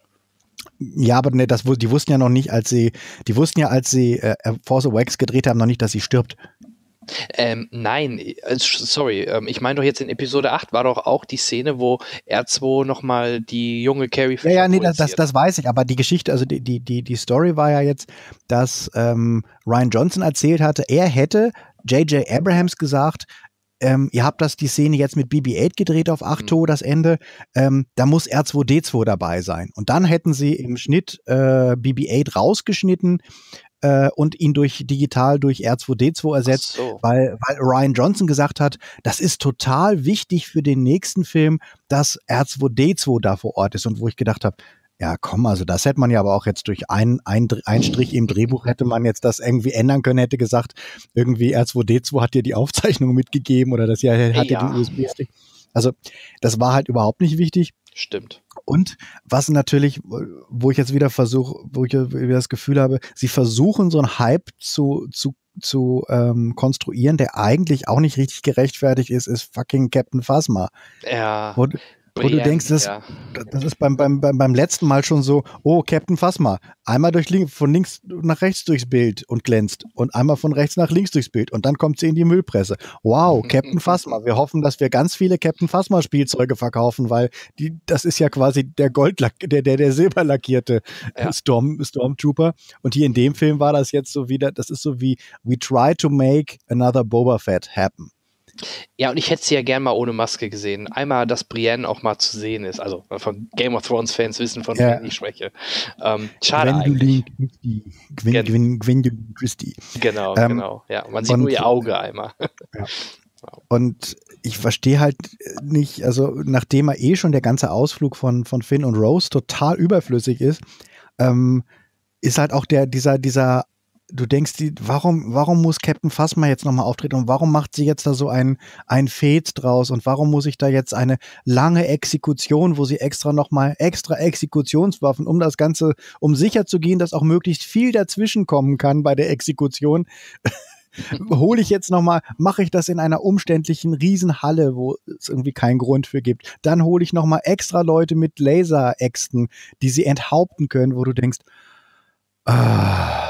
Ja, aber ne, das, die wussten ja noch nicht, als sie, die wussten ja, als sie äh, Force Awakens gedreht haben, noch nicht, dass sie stirbt. Ähm, nein, äh, sorry, ähm, ich meine doch jetzt in Episode 8 war doch auch die Szene, wo R2 nochmal die junge Carrie Ja, ja, nee, das, das, das weiß ich, aber die Geschichte, also die, die, die, die Story war ja jetzt, dass ähm, Ryan Johnson erzählt hatte, er hätte J.J. Abrahams gesagt, ähm, ihr habt das die Szene jetzt mit BB-8 gedreht auf Achto, das Ende, ähm, da muss R2D2 dabei sein. Und dann hätten sie im Schnitt äh, BB-8 rausgeschnitten äh, und ihn durch digital durch R2D2 ersetzt, so. weil, weil Ryan Johnson gesagt hat, das ist total wichtig für den nächsten Film, dass R2D2 da vor Ort ist. Und wo ich gedacht habe, ja, komm, also das hätte man ja aber auch jetzt durch einen ein, ein Strich im Drehbuch hätte man jetzt das irgendwie ändern können, hätte gesagt, irgendwie R2D2 hat dir die Aufzeichnung mitgegeben oder das ja hat Ja. dir den USB-Stick. Also das war halt überhaupt nicht wichtig. Stimmt. Und was natürlich, wo ich jetzt wieder versuche, wo ich wieder das Gefühl habe, sie versuchen so einen Hype zu, zu, zu ähm, konstruieren, der eigentlich auch nicht richtig gerechtfertigt ist, ist fucking Captain Phasma. Ja. Wo, wo du denkst, das, ja. das ist beim, beim, beim, beim letzten Mal schon so, oh, Captain Phasma, einmal durch von links nach rechts durchs Bild und glänzt und einmal von rechts nach links durchs Bild und dann kommt sie in die Müllpresse. Wow, Captain Phasma. Wir hoffen, dass wir ganz viele Captain Phasma Spielzeuge verkaufen, weil die, das ist ja quasi der Goldlack, der, der, der silberlackierte Ja. Storm, Stormtrooper. Und hier in dem Film war das jetzt so wieder, das ist so wie, we try to make another Boba Fett happen. Ja, und ich hätte sie ja gern mal ohne Maske gesehen. Einmal, dass Brienne auch mal zu sehen ist. Also von Game of Thrones Fans wissen, von Ja. wem ich spreche. Ähm, schade Gwendolyn eigentlich. Christie. Gwen, Gwen, Christie. Genau, Ähm, genau. Ja, man sieht und- nur ihr Auge einmal. Und ich verstehe halt nicht, also nachdem er eh schon der ganze Ausflug von, von Finn und Rose total überflüssig ist, ähm, ist halt auch der, dieser, dieser, du denkst, die, warum, warum muss Captain Phasma jetzt nochmal auftreten und warum macht sie jetzt da so ein, ein Fez draus und warum muss ich da jetzt eine lange Exekution, wo sie extra nochmal extra Exekutionswaffen, um das Ganze, um sicher zu gehen, dass auch möglichst viel dazwischen kommen kann bei der Exekution, hole ich jetzt noch mal, mache ich das in einer umständlichen Riesenhalle, wo es irgendwie keinen Grund für gibt. Dann hole ich noch mal extra Leute mit Laseräxten, die sie enthaupten können, wo du denkst, ah,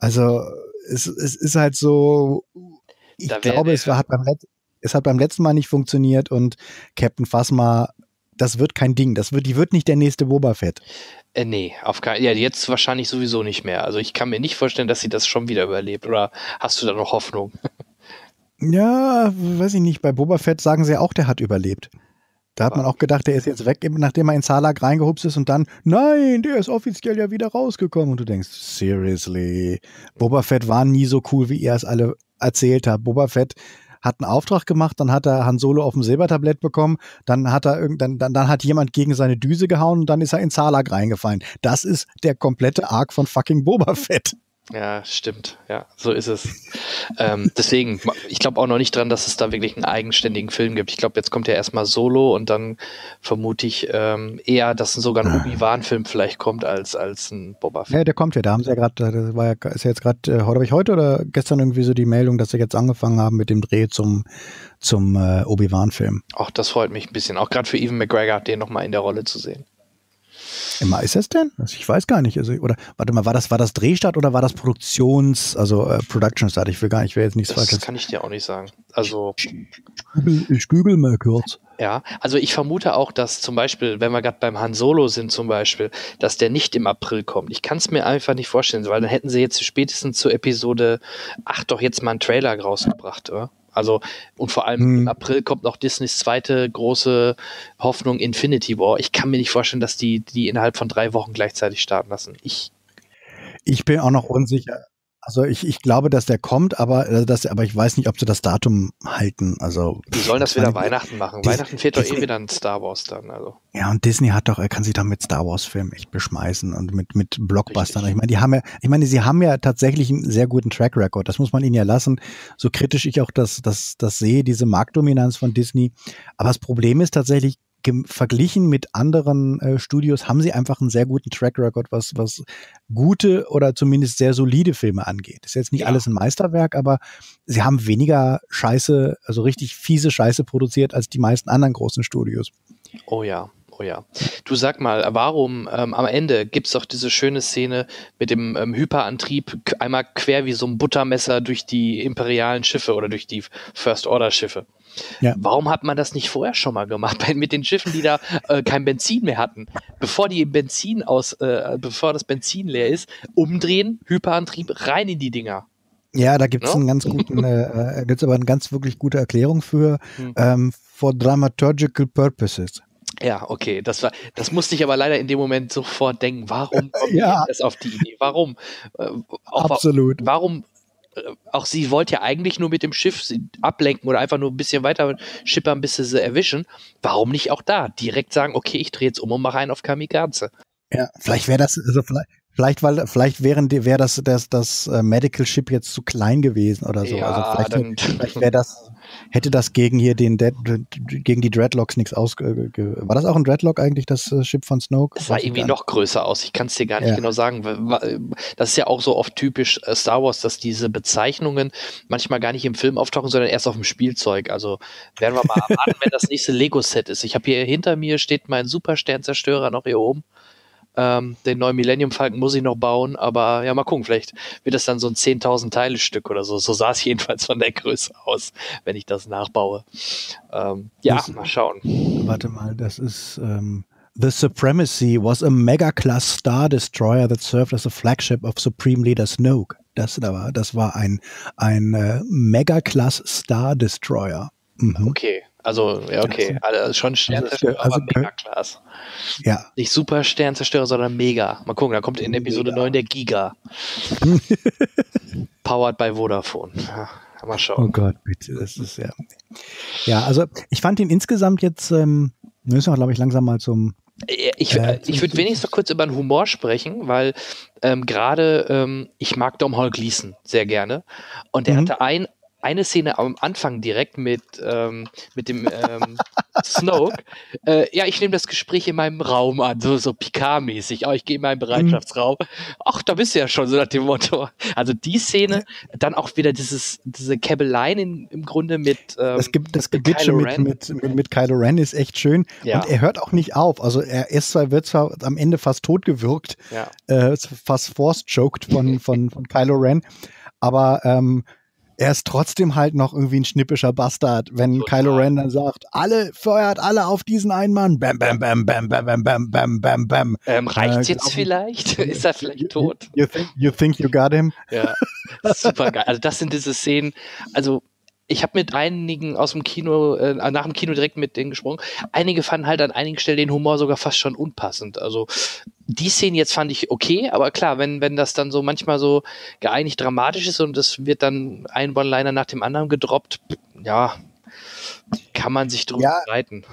also es, es ist halt so, ich glaube, es hat beim es hat beim letzten Mal nicht funktioniert und Captain Phasma, das wird kein Ding. Das wird, die wird nicht der nächste Boba Fett. Äh, nee, auf keinen Ja, jetzt wahrscheinlich sowieso nicht mehr. Also ich kann mir nicht vorstellen, dass sie das schon wieder überlebt. Oder hast du da noch Hoffnung? Ja, weiß ich nicht. Bei Boba Fett sagen sie auch, der hat überlebt. Da hat man auch gedacht, der ist jetzt weg, nachdem er in Salak reingehupst ist und dann, nein, der ist offiziell ja wieder rausgekommen. Und du denkst, seriously, Boba Fett war nie so cool, wie ihr es alle erzählt habt. Boba Fett hat einen Auftrag gemacht, dann hat er Han Solo auf dem Silbertablett bekommen, dann hat er dann, dann, dann hat jemand gegen seine Düse gehauen und dann ist er in Salak reingefallen. Das ist der komplette Arc von fucking Boba Fett. Ja, stimmt. Ja, so ist es. ähm, deswegen, ich glaube auch noch nicht dran, dass es da wirklich einen eigenständigen Film gibt. Ich glaube, jetzt kommt ja erstmal Solo und dann vermute ich ähm, eher, dass sogar ein Obi-Wan-Film vielleicht kommt als, als ein Boba Fett. Ja, der kommt ja. Da haben sie ja gerade, das war ja, ist ja jetzt gerade, äh, heute habe ich heute oder gestern irgendwie so die Meldung, dass sie jetzt angefangen haben mit dem Dreh zum, zum äh, Obi-Wan-Film. Auch das freut mich ein bisschen. Auch gerade für Evan McGregor, den nochmal in der Rolle zu sehen. Immer ist das denn? Also ich weiß gar nicht. Also, oder warte mal, war das, war das Drehstart oder war das Produktions, also äh, Production Start? Ich will gar nicht, ich will jetzt nichts Das Falsches. kann ich dir auch nicht sagen. Also, Ich gügel mal kurz. ja, also ich vermute auch, dass zum Beispiel, wenn wir gerade beim Han Solo sind zum Beispiel, dass der nicht im April kommt. Ich kann es mir einfach nicht vorstellen, weil dann hätten sie jetzt spätestens zur Episode 8 doch jetzt mal einen Trailer rausgebracht, oder? Also, und vor allem Hm. im April kommt noch Disneys zweite große Hoffnung Infinity War. Ich kann mir nicht vorstellen, dass die die innerhalb von drei Wochen gleichzeitig starten lassen. Ich, Ich bin auch noch unsicher. Also ich, ich glaube, dass der kommt, aber, äh, dass, aber ich weiß nicht, ob sie das Datum halten. Also die sollen das wieder Weihnachten machen. Dis- Weihnachten fehlt doch eh Disney- wieder ein Star Wars dann. Also. Ja, und Disney hat doch, er kann sich doch mit Star Wars Filmen echt beschmeißen und mit, mit Blockbustern. Richtig. Ich meine, die haben ja, ich meine, sie haben ja tatsächlich einen sehr guten Track Record. Das muss man ihnen ja lassen. So kritisch ich auch das, das, das sehe, diese Marktdominanz von Disney. Aber das Problem ist tatsächlich, verglichen mit anderen äh, Studios haben sie einfach einen sehr guten Track Record, was, was gute oder zumindest sehr solide Filme angeht. Ist jetzt nicht Ja. alles ein Meisterwerk, aber sie haben weniger Scheiße, also richtig fiese Scheiße produziert als die meisten anderen großen Studios. Oh ja, oh ja. Du sag mal, warum ähm, am Ende gibt's doch diese schöne Szene mit dem ähm, Hyperantrieb einmal quer wie so ein Buttermesser durch die imperialen Schiffe oder durch die First Order Schiffe. Ja. Warum hat man das nicht vorher schon mal gemacht mit den Schiffen, die da äh, kein Benzin mehr hatten? Bevor die Benzin aus, äh, bevor das Benzin leer ist, umdrehen, Hyperantrieb rein in die Dinger. Ja, da gibt's No? einen ganz guten, äh, äh, gibt's aber eine ganz wirklich gute Erklärung für Hm. ähm, for dramaturgical purposes. Ja, okay, das war, das musste ich aber leider in dem Moment sofort denken. Warum kommt Ja. das auf die Idee? Warum? Äh, Absolut. Warum? Äh, Auch sie wollte ja eigentlich nur mit dem Schiff ablenken oder einfach nur ein bisschen weiter schippern, bis sie sie erwischen. Warum nicht auch da direkt sagen, okay, ich drehe jetzt um und mache einen auf Kamikaze? Ja, vielleicht wäre das, also vielleicht, vielleicht, weil, vielleicht wären die, wäre das, das, das äh, Medical Ship jetzt zu klein gewesen oder so. Ja, also vielleicht, dann- vielleicht wäre das, hätte das gegen hier den, Dead, gegen die Dreadlocks nichts aus, äh, war das auch ein Dreadlock eigentlich, das äh, Schiff von Snoke? Es sah Weiß irgendwie noch größer aus. Ich kann es dir gar nicht Ja. genau sagen. Das ist ja auch so oft typisch Star Wars, dass diese Bezeichnungen manchmal gar nicht im Film auftauchen, sondern erst auf dem Spielzeug. Also werden wir mal erwarten, wenn das nächste Lego-Set ist. Ich habe hier hinter mir steht mein Supersternzerstörer noch hier oben. Ähm, den neuen Millennium Falcon muss ich noch bauen, aber ja, mal gucken, vielleicht wird das dann so ein 10.000 Teile Stück oder so. So sah es jedenfalls von der Größe aus, wenn ich das nachbaue. Ähm, ja, Das- mal schauen. Warte mal, das ist, ähm, The Supremacy was a mega-class Star Destroyer that served as a flagship of Supreme Leader Snoke. Das, da war, das war ein, ein äh, mega-class Star Destroyer. Mhm. Okay, also, ja, okay. Also, schon Sternzerstörer, also aber gehört- mega klasse. Ja. Nicht super Sternzerstörer, sondern mega. Mal gucken, da kommt in Episode 9 der Giga. Powered by Vodafone. Ja, mal Oh schauen. Gott, bitte, das ist ja. Ja, also ich fand ihn insgesamt jetzt, ähm, müssen wir, glaube ich, langsam mal zum. Äh, Ich, Äh, ich würde wenigstens noch kurz über den Humor sprechen, weil ähm, gerade ähm, ich mag Dom Hall Gleason sehr gerne. Und der Mhm. hatte ein, eine Szene am Anfang direkt mit, ähm, mit dem ähm, Snoke. Äh, ja, ich nehme das Gespräch in meinem Raum an, so, so Picard-mäßig. Oh, ich gehe in meinen Bereitschaftsraum. Ach, da bist du ja schon, so nach dem Motto. Also die Szene, dann auch wieder dieses, diese Käbeleien in, im Grunde mit. Ähm, Das, gibt, das mit Gebitsche mit, mit, mit, mit Kylo Ren ist echt schön. Ja. Und er hört auch nicht auf. Also er ist zwar, wird zwar am Ende fast totgewürgt, Ja. äh, fast force-choked von, von, von Kylo Ren, aber ähm, er ist trotzdem halt noch irgendwie ein schnippischer Bastard, wenn Total. Kylo Ren dann sagt, alle, feuert alle auf diesen einen Mann, bam, bam, bam, bam, bam, bam, bam, bam, bam, bam. Ähm, reicht's Äh, jetzt glaub- vielleicht? Ist er vielleicht tot? You think, you think you got him? Ja, super geil. Also das sind diese Szenen. Also ich habe mit einigen aus dem Kino, äh, nach dem Kino direkt mit denen gesprochen. Einige fanden halt an einigen Stellen den Humor sogar fast schon unpassend. Also die Szenen jetzt fand ich okay, aber klar, wenn, wenn das dann so manchmal so geeinigt dramatisch ist und es wird dann ein One-Liner nach dem anderen gedroppt, ja, kann man sich drüber Ja. streiten.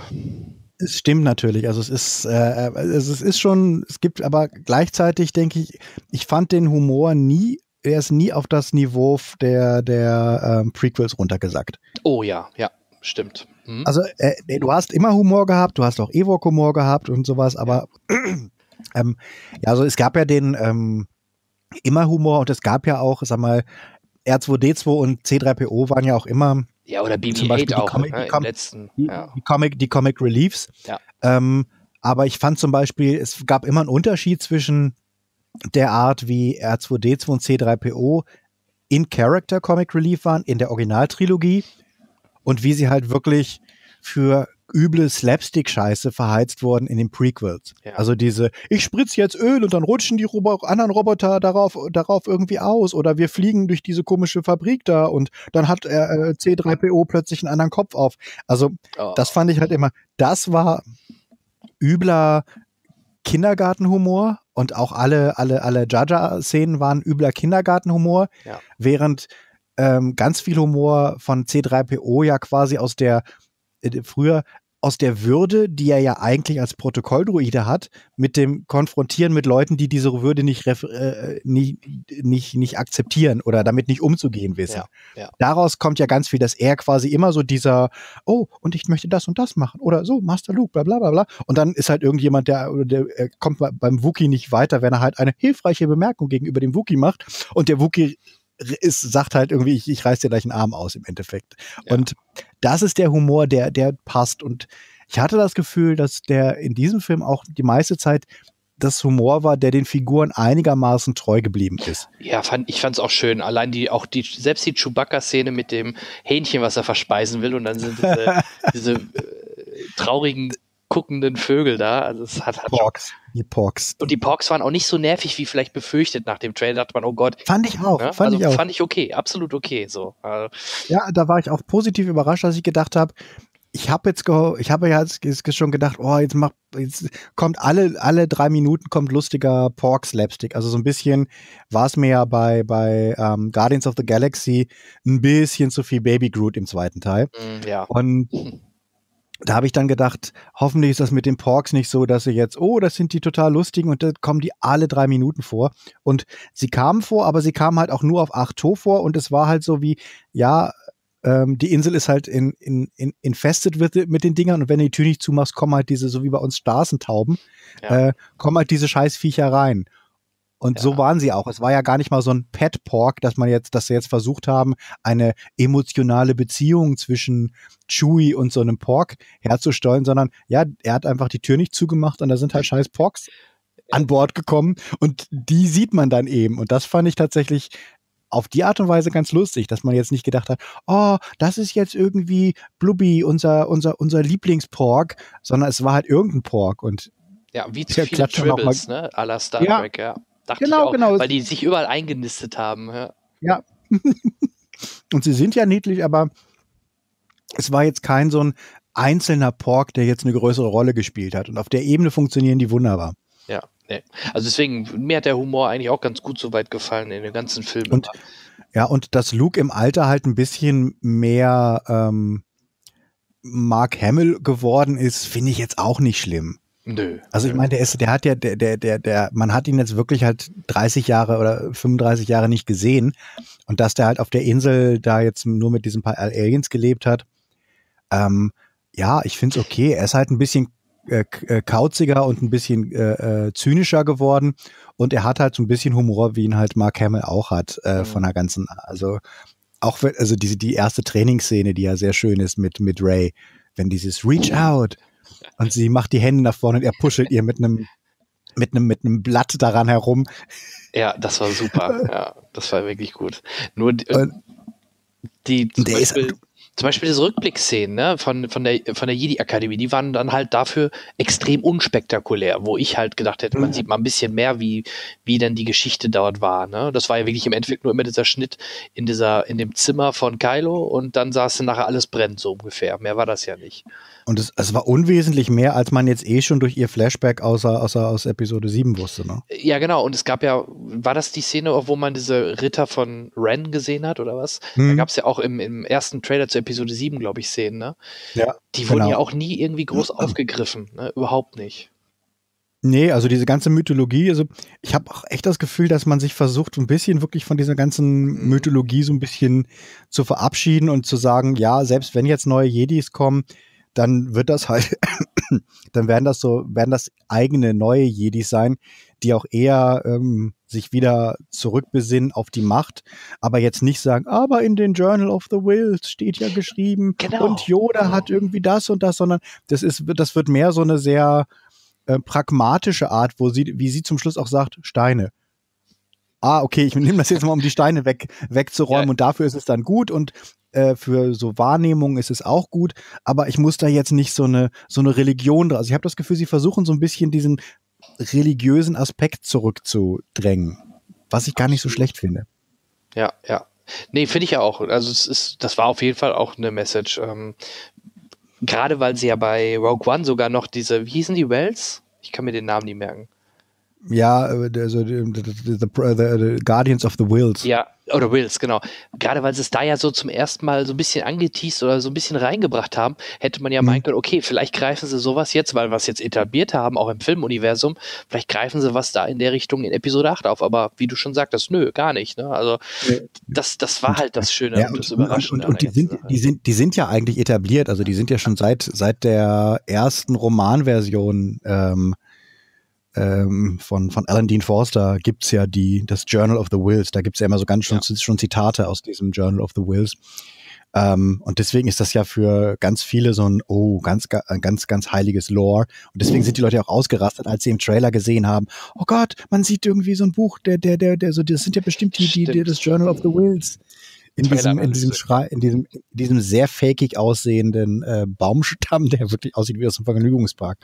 Es stimmt natürlich. Also es ist, äh, es ist- es ist schon, es gibt aber gleichzeitig, denke ich, ich fand den Humor nie, er ist nie auf das Niveau der, der ähm, Prequels runtergesackt. Oh ja, ja, stimmt. Mhm. Also äh, du hast immer Humor gehabt, du hast auch Ewok-Humor gehabt und sowas, aber ähm, ja, also es gab ja den ähm, immer Humor und es gab ja auch, sag mal, R2D2 und C3PO waren ja auch immer ja, oder zum Beispiel BB-8 die auch Comic- ne, die Com- letzten. die, Ja. die Comic, die Comic Reliefs. Ja. Ähm, aber ich fand zum Beispiel, es gab immer einen Unterschied zwischen der Art, wie R2D2 und C3PO in Character Comic Relief waren, in der Originaltrilogie und wie sie halt wirklich für üble Slapstick-Scheiße verheizt wurden in den Prequels. Ja. Also diese, ich spritz jetzt Öl und dann rutschen die Robo anderen Roboter darauf, darauf irgendwie aus oder wir fliegen durch diese komische Fabrik da und dann hat äh, C3PO plötzlich einen anderen Kopf auf. Also Oh. das fand ich halt immer, das war übler Kindergartenhumor und auch alle, alle, alle Jaja-Szenen waren übler Kindergartenhumor, Ja. während ähm, ganz viel Humor von C3PO ja quasi aus der, äh, früher aus der Würde, die er ja eigentlich als Protokolldruide hat, mit dem Konfrontieren mit Leuten, die diese Würde nicht, äh, nicht, nicht, nicht akzeptieren oder damit nicht umzugehen wissen. Ja, ja. Daraus kommt ja ganz viel, dass er quasi immer so dieser, oh, und ich möchte das und das machen oder so, Master Luke, bla bla bla bla. Und dann ist halt irgendjemand, der, der äh, kommt bei- beim Wookie nicht weiter, wenn er halt eine hilfreiche Bemerkung gegenüber dem Wookie macht und der Wookie ist, sagt halt irgendwie, ich, ich reiß dir gleich einen Arm aus im Endeffekt. Ja. Und das ist der Humor, der, der passt. Und ich hatte das Gefühl, dass der in diesem Film auch die meiste Zeit das Humor war, der den Figuren einigermaßen treu geblieben ist. Ja, fand, ich fand's auch schön. Allein die, auch die, selbst die Chewbacca-Szene mit dem Hähnchen, was er verspeisen will, und dann sind diese, diese äh, traurigen, guckenden Vögel da. Also es hat, hat Porks. Die Porks. und die Porks waren auch nicht so nervig wie vielleicht befürchtet nach dem Trailer. Dachte man, oh Gott. Fand ich auch, Ne? fand also ich auch. fand ich okay, absolut okay. So. Also, Ja, da war ich auch positiv überrascht, dass ich gedacht habe, ich habe jetzt, ich habe ja jetzt schon gedacht, oh, jetzt macht, jetzt kommt alle, alle drei Minuten kommt lustiger Pork Slapstick. Also so ein bisschen war es mir ja bei, bei ähm, Guardians of the Galaxy ein bisschen zu viel Baby Groot im zweiten Teil. Mm, ja. Und da habe ich dann gedacht, hoffentlich ist das mit den Porks nicht so, dass sie jetzt, oh, das sind die total lustigen und da kommen die alle drei Minuten vor. Und sie kamen vor, aber sie kamen halt auch nur auf Arto vor und es war halt so wie, ja, ähm, die Insel ist halt in, in, in, infested mit, mit den Dingern und wenn du die Tür nicht zumachst, kommen halt diese, so wie bei uns Straßentauben, ja. äh, kommen halt diese Scheißviecher rein. Und ja. so waren sie auch. Es war ja gar nicht mal so ein Pet Pork, dass man jetzt, dass sie jetzt versucht haben, eine emotionale Beziehung zwischen Chewie und so einem Pork herzustellen, sondern ja, er hat einfach die Tür nicht zugemacht und da sind halt scheiß Porks an Bord gekommen und die sieht man dann eben. Und das fand ich tatsächlich auf die Art und Weise ganz lustig, dass man jetzt nicht gedacht hat, oh, das ist jetzt irgendwie Blubby, unser, unser, unser Lieblingspork, sondern es war halt irgendein Pork und ja, wie zu viele Tribbles, ne, la Star ja. Trek, ja. Dachte genau, auch, genau. weil die sich überall eingenistet haben. Ja. ja. und sie sind ja niedlich, aber es war jetzt kein so ein einzelner Pork, der jetzt eine größere Rolle gespielt hat. Und auf der Ebene funktionieren die wunderbar. Ja, nee. Also deswegen, mir hat der Humor eigentlich auch ganz gut soweit gefallen in den ganzen Filmen. Und, ja, und dass Luke im Alter halt ein bisschen mehr ähm, Mark Hamill geworden ist, finde ich jetzt auch nicht schlimm. Nö. Also ich meine, der ist, der hat ja, der, der, der, der, man hat ihn jetzt wirklich halt 30 Jahre oder 35 Jahre nicht gesehen. Und dass der halt auf der Insel da jetzt nur mit diesen paar Aliens gelebt hat, ähm, ja, ich finde es okay. Er ist halt ein bisschen äh, äh, kauziger und ein bisschen äh, äh, zynischer geworden. Und er hat halt so ein bisschen Humor, wie ihn halt Mark Hamill auch hat, äh, mhm. von der ganzen, also auch also diese, die erste Trainingsszene, die ja sehr schön ist mit, mit Ray, wenn dieses Reach out und sie macht die Hände nach vorne und er puschelt ihr mit einem mit einem mit einem Blatt daran herum. Ja, das war super. Ja, das war wirklich gut. Nur die, die zum Beispiel, zum Beispiel diese Rückblickszenen ne, von, von der, von der Jedi-Akademie, die waren dann halt dafür extrem unspektakulär, wo ich halt gedacht hätte, man sieht mal ein bisschen mehr, wie, wie denn die Geschichte dort war. Ne? Das war ja wirklich im Endeffekt nur immer dieser Schnitt in, dieser, in dem Zimmer von Kylo und dann saß nachher alles brennt, so ungefähr. Mehr war das ja nicht. Und es, es, war unwesentlich mehr, als man jetzt eh schon durch ihr Flashback außer, außer aus Episode 7 wusste, ne? Ja, genau. Und es gab ja, war das die Szene, wo man diese Ritter von Ren gesehen hat oder was? Hm. Da gab es ja auch im, im ersten Trailer zu Episode 7, glaube ich, Szenen, ne? Ja. Die wurden genau. ja auch nie irgendwie groß aufgegriffen, ne? Überhaupt nicht. Nee, also diese ganze Mythologie, also ich habe auch echt das Gefühl, dass man sich versucht, ein bisschen wirklich von dieser ganzen mhm. Mythologie so ein bisschen zu verabschieden und zu sagen, ja, selbst wenn jetzt neue Jedis kommen, dann wird das halt, dann werden das so, werden das eigene neue Jedis sein, die auch eher ähm, sich wieder zurückbesinnen auf die Macht, aber jetzt nicht sagen, aber in den Journal of the Wills steht ja geschrieben genau. und Yoda genau. hat irgendwie das und das, sondern das ist, das wird mehr so eine sehr äh, pragmatische Art, wo sie, wie sie zum Schluss auch sagt, Steine ah, okay, ich nehme das jetzt mal, um die Steine weg, wegzuräumen ja. und dafür ist es dann gut und äh, für so Wahrnehmung ist es auch gut, aber ich muss da jetzt nicht so eine, so eine Religion draus. Also ich habe das Gefühl, sie versuchen so ein bisschen diesen religiösen Aspekt zurückzudrängen, was ich gar nicht so schlecht finde. Ja, ja. Nee, finde ich ja auch. Also es ist, das war auf jeden Fall auch eine Message. Ähm, Gerade weil sie ja bei Rogue One sogar noch diese, wie hießen die Wells? Ich kann mir den Namen nicht merken. Ja, also the, the, the, Guardians of the Wills. Ja, oder Wills, genau. Gerade weil sie es da ja so zum ersten Mal so ein bisschen angeteased oder so ein bisschen reingebracht haben, hätte man ja mhm. meinen können, okay, vielleicht greifen sie sowas jetzt, weil wir es jetzt etabliert haben, auch im Filmuniversum, vielleicht greifen sie was da in der Richtung in Episode 8 auf. Aber wie du schon sagtest, nö, gar nicht. Ne? Also das, das war halt das Schöne ja, und das Überraschende. Und, und, und die, sind, die, sind, die sind ja eigentlich etabliert, also die sind ja schon seit, seit der ersten Romanversion ähm, ähm, von, von Alan Dean Forster gibt's ja die, das Journal of the Wills. Da gibt's ja immer so ganz schon, ja. schon Zitate aus diesem Journal of the Wills. Ähm, und deswegen ist das ja für ganz viele so ein, oh, ganz, ganz, ganz heiliges Lore. Und deswegen sind die Leute auch ausgerastet, als sie im Trailer gesehen haben, oh Gott, man sieht irgendwie so ein Buch, der, der, der, der, so, das sind ja bestimmt die, die, die das Journal of the Wills. In diesem, in diesem Schrei, in diesem, in diesem sehr fakig aussehenden äh, Baumstamm, der wirklich aussieht wie aus einem Vergnügungspark.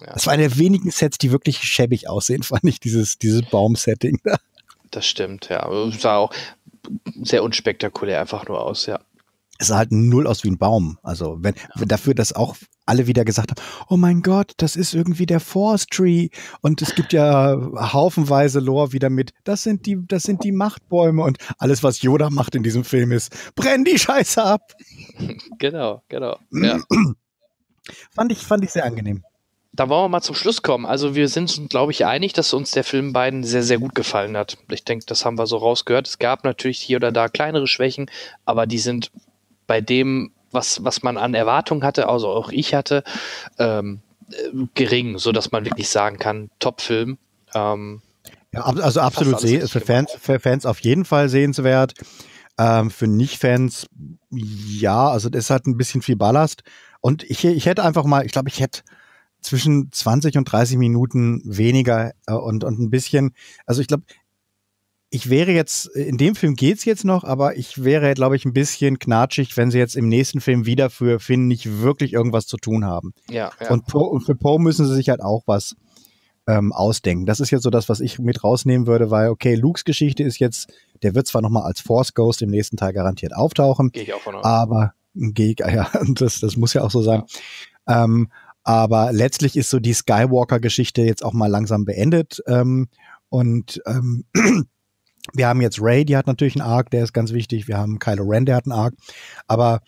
Ja. Das war eine der wenigen Sets, die wirklich schäbig aussehen, fand ich, dieses, dieses Baumsetting da. Das stimmt, ja. Es sah auch sehr unspektakulär einfach nur aus, ja. es sah halt null aus wie ein Baum. Also wenn, wenn dafür, dass auch alle wieder gesagt haben, oh mein Gott, das ist irgendwie der Force Tree und es gibt ja haufenweise Lore wieder mit, das sind die, das sind die Machtbäume und alles, was Yoda macht in diesem Film ist, brenn die Scheiße ab. Genau, genau. Ja. fand ich, fand ich sehr angenehm. Da wollen wir mal zum Schluss kommen. Also wir sind glaube ich, einig, dass uns der Film beiden sehr, sehr gut gefallen hat. Ich denke, das haben wir so rausgehört. Es gab natürlich hier oder da kleinere Schwächen, aber die sind bei dem, was, was man an Erwartungen hatte, also auch ich hatte, ähm, äh, gering, sodass man wirklich sagen kann, Top-Film. Ähm, ja, also absolut für Fans, für Fans auf jeden Fall sehenswert. Ähm, für Nicht-Fans, ja, also das hat ein bisschen viel Ballast. Und ich, ich hätte einfach mal, ich glaube, ich hätte zwischen 20 und 30 Minuten weniger äh, und, und ein bisschen, also ich glaube, ich wäre jetzt, in dem Film geht's jetzt noch, aber ich wäre, glaube ich, ein bisschen knatschig, wenn sie jetzt im nächsten Film wieder für Finn nicht wirklich irgendwas zu tun haben. Ja, ja. Und, po, und für Poe müssen sie sich halt auch was ähm, ausdenken. Das ist jetzt so das, was ich mit rausnehmen würde, weil, okay, Lukes Geschichte ist jetzt, der wird zwar nochmal als Force Ghost im nächsten Teil garantiert auftauchen, Gehe ich auch von aus. aber gehe ja, das, das muss ja auch so sein. Ähm, aber letztlich ist so die Skywalker-Geschichte jetzt auch mal langsam beendet. Ähm, und ähm, wir haben jetzt Ray, die hat natürlich einen Arc, der ist ganz wichtig. Wir haben Kylo Ren, der hat einen Arc. Aber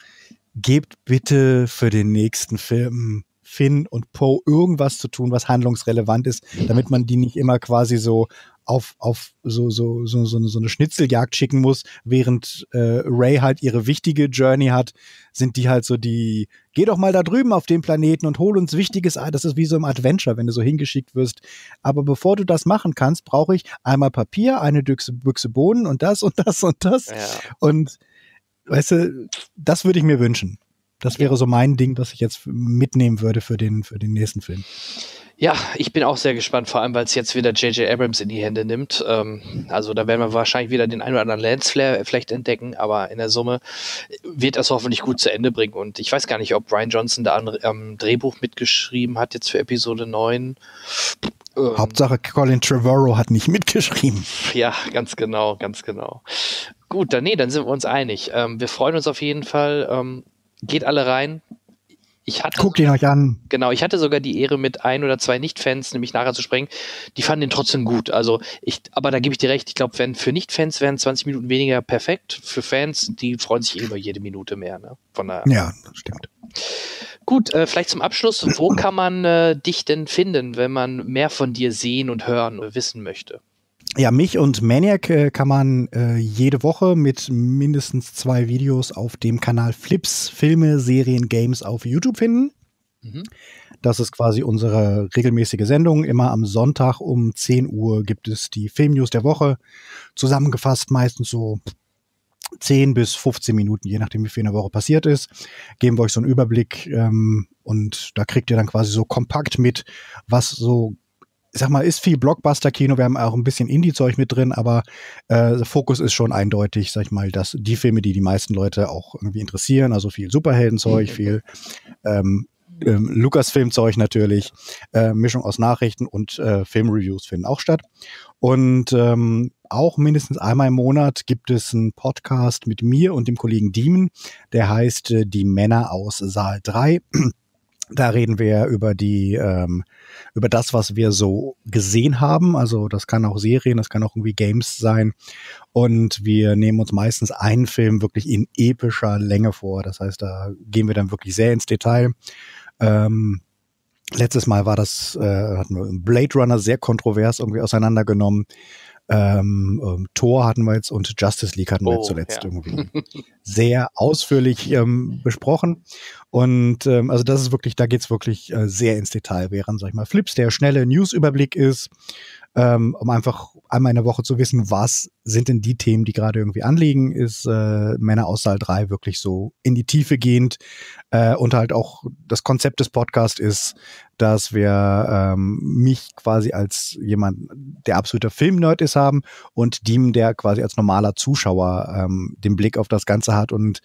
gebt bitte für den nächsten Film Finn und Poe irgendwas zu tun, was handlungsrelevant ist, damit man die nicht immer quasi so auf, auf so, so, so, so, eine, so eine Schnitzeljagd schicken muss, während äh, Ray halt ihre wichtige Journey hat, sind die halt so die, geh doch mal da drüben auf den Planeten und hol uns wichtiges, ah, das ist wie so im Adventure, wenn du so hingeschickt wirst. Aber bevor du das machen kannst, brauche ich einmal Papier, eine Büchse, Büchse Bohnen und das und das und das. Ja. Und weißt du, das würde ich mir wünschen. Das wäre so mein Ding, was ich jetzt mitnehmen würde für den, für den nächsten Film. Ja, ich bin auch sehr gespannt, vor allem weil es jetzt wieder J.J. Abrams in die Hände nimmt. Ähm, also da werden wir wahrscheinlich wieder den einen oder anderen Lance vielleicht entdecken, aber in der Summe wird es hoffentlich gut zu Ende bringen. Und ich weiß gar nicht, ob Brian Johnson da am ähm, Drehbuch mitgeschrieben hat, jetzt für Episode 9. Ähm, Hauptsache Colin Trevorrow hat nicht mitgeschrieben. Ja, ganz genau, ganz genau. Gut, dann nee, dann sind wir uns einig. Ähm, wir freuen uns auf jeden Fall. Ähm, geht alle rein. Ich hatte Guckt ihn euch an. Genau, ich hatte sogar die Ehre, mit ein oder zwei Nicht-Fans nämlich nachher zu sprechen. Die fanden den trotzdem gut. Also ich, aber da gebe ich dir recht. Ich glaube, wenn für Nicht-Fans wären 20 Minuten weniger perfekt. Für Fans, die freuen sich eh über jede Minute mehr. Ne? Von daher. Ja, das stimmt. Gut, äh, vielleicht zum Abschluss. Wo kann man äh, dich denn finden, wenn man mehr von dir sehen und hören und wissen möchte? Ja, mich und Maniac äh, kann man äh, jede Woche mit mindestens zwei Videos auf dem Kanal Flips, Filme, Serien, Games auf YouTube finden. Mhm. Das ist quasi unsere regelmäßige Sendung. Immer am Sonntag um 10 Uhr gibt es die Filmnews der Woche. Zusammengefasst meistens so 10 bis 15 Minuten, je nachdem, wie viel in der Woche passiert ist. Geben wir euch so einen Überblick ähm, und da kriegt ihr dann quasi so kompakt mit, was so sag mal, ist viel Blockbuster-Kino, wir haben auch ein bisschen Indie-Zeug mit drin, aber äh, der Fokus ist schon eindeutig, sag ich mal, dass die Filme, die die meisten Leute auch irgendwie interessieren, also viel Superheldenzeug, mhm. viel ähm, ähm, Lukas-Filmzeug natürlich, äh, Mischung aus Nachrichten und äh, Filmreviews finden auch statt. Und ähm, auch mindestens einmal im Monat gibt es einen Podcast mit mir und dem Kollegen Diemen, der heißt äh, Die Männer aus Saal 3. Da reden wir über die, ähm, über das, was wir so gesehen haben. Also das kann auch Serien, das kann auch irgendwie Games sein. Und wir nehmen uns meistens einen Film wirklich in epischer Länge vor. Das heißt, da gehen wir dann wirklich sehr ins Detail. Ähm, letztes Mal war das, äh, hatten wir Blade Runner sehr kontrovers irgendwie auseinandergenommen. Ähm, ähm, Thor hatten wir jetzt und Justice League hatten wir Oh, zuletzt ja. irgendwie sehr ausführlich ähm, besprochen. Und ähm, also das ist wirklich, da geht's wirklich äh, sehr ins Detail, während, sag ich mal, Flips der schnelle Newsüberblick ist, ähm, um einfach einmal in der Woche zu wissen, was sind denn die Themen, die gerade irgendwie anliegen, ist äh, Männer aus Saal 3 wirklich so in die Tiefe gehend. Äh, und halt auch das Konzept des Podcasts ist, dass wir ähm, mich quasi als jemand, der absoluter Filmnerd ist, haben und Diem, der quasi als normaler Zuschauer ähm, den Blick auf das Ganze hat und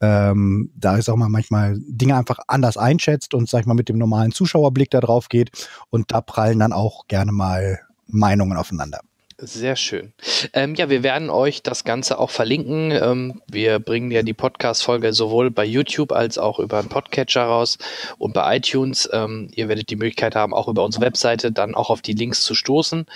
ähm, da ist auch mal manchmal Dinge einfach anders einschätzt und sag ich mal mit dem normalen Zuschauerblick da drauf geht und da prallen dann auch gerne mal Meinungen aufeinander. Sehr schön. Ähm, ja, wir werden euch das Ganze auch verlinken. Ähm, wir bringen ja die Podcast-Folge sowohl bei YouTube als auch über einen Podcatcher raus und bei iTunes. Ähm, ihr werdet die Möglichkeit haben, auch über unsere Webseite dann auch auf die Links zu stoßen.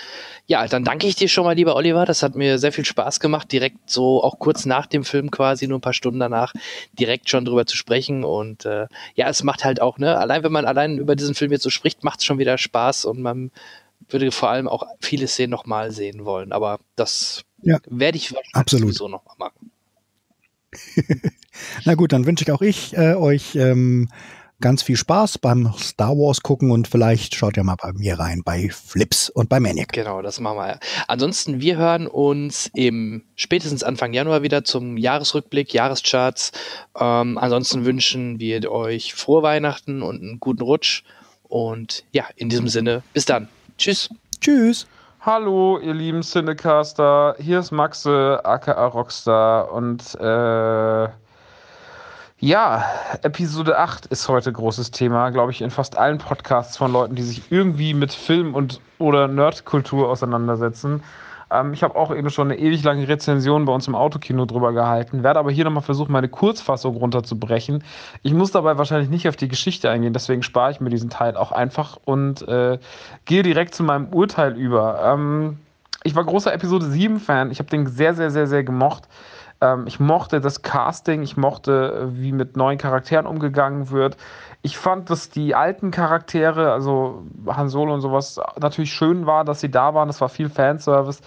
Ja, dann danke ich dir schon mal, lieber Oliver. Das hat mir sehr viel Spaß gemacht, direkt so auch kurz nach dem Film quasi, nur ein paar Stunden danach, direkt schon drüber zu sprechen. Und äh, ja, es macht halt auch, ne, allein wenn man allein über diesen Film jetzt so spricht, macht es schon wieder Spaß und man würde vor allem auch viele Szenen nochmal sehen wollen. Aber das ja, werde ich wahrscheinlich absolut. sowieso nochmal machen. Na gut, dann wünsche ich auch ich äh, euch ähm, ganz viel Spaß beim Star Wars gucken und vielleicht schaut ihr mal bei mir rein bei Flips und bei Maniac. Genau, das machen wir. Ansonsten, wir hören uns im spätestens Anfang Januar wieder zum Jahresrückblick, Jahrescharts. Ähm, ansonsten wünschen wir euch frohe Weihnachten und einen guten Rutsch. Und ja, in diesem Sinne, bis dann. Tschüss. Tschüss. Hallo, ihr lieben Cinecaster. Hier ist Maxe, aka Rockstar. Und äh, ja, Episode 8 ist heute großes Thema, glaube ich, in fast allen Podcasts von Leuten, die sich irgendwie mit Film und oder Nerdkultur auseinandersetzen. Ähm, ich habe auch eben schon eine ewig lange Rezension bei uns im Autokino drüber gehalten, werde aber hier nochmal versuchen, meine Kurzfassung runterzubrechen. Ich muss dabei wahrscheinlich nicht auf die Geschichte eingehen, deswegen spare ich mir diesen Teil auch einfach und äh, gehe direkt zu meinem Urteil über. Ähm, ich war großer Episode 7-Fan. Ich habe den sehr, sehr, sehr, sehr gemocht. Ähm, ich mochte das Casting, ich mochte, wie mit neuen Charakteren umgegangen wird. Ich fand, dass die alten Charaktere, also Han Solo und sowas, natürlich schön war, dass sie da waren. Das war viel Fanservice.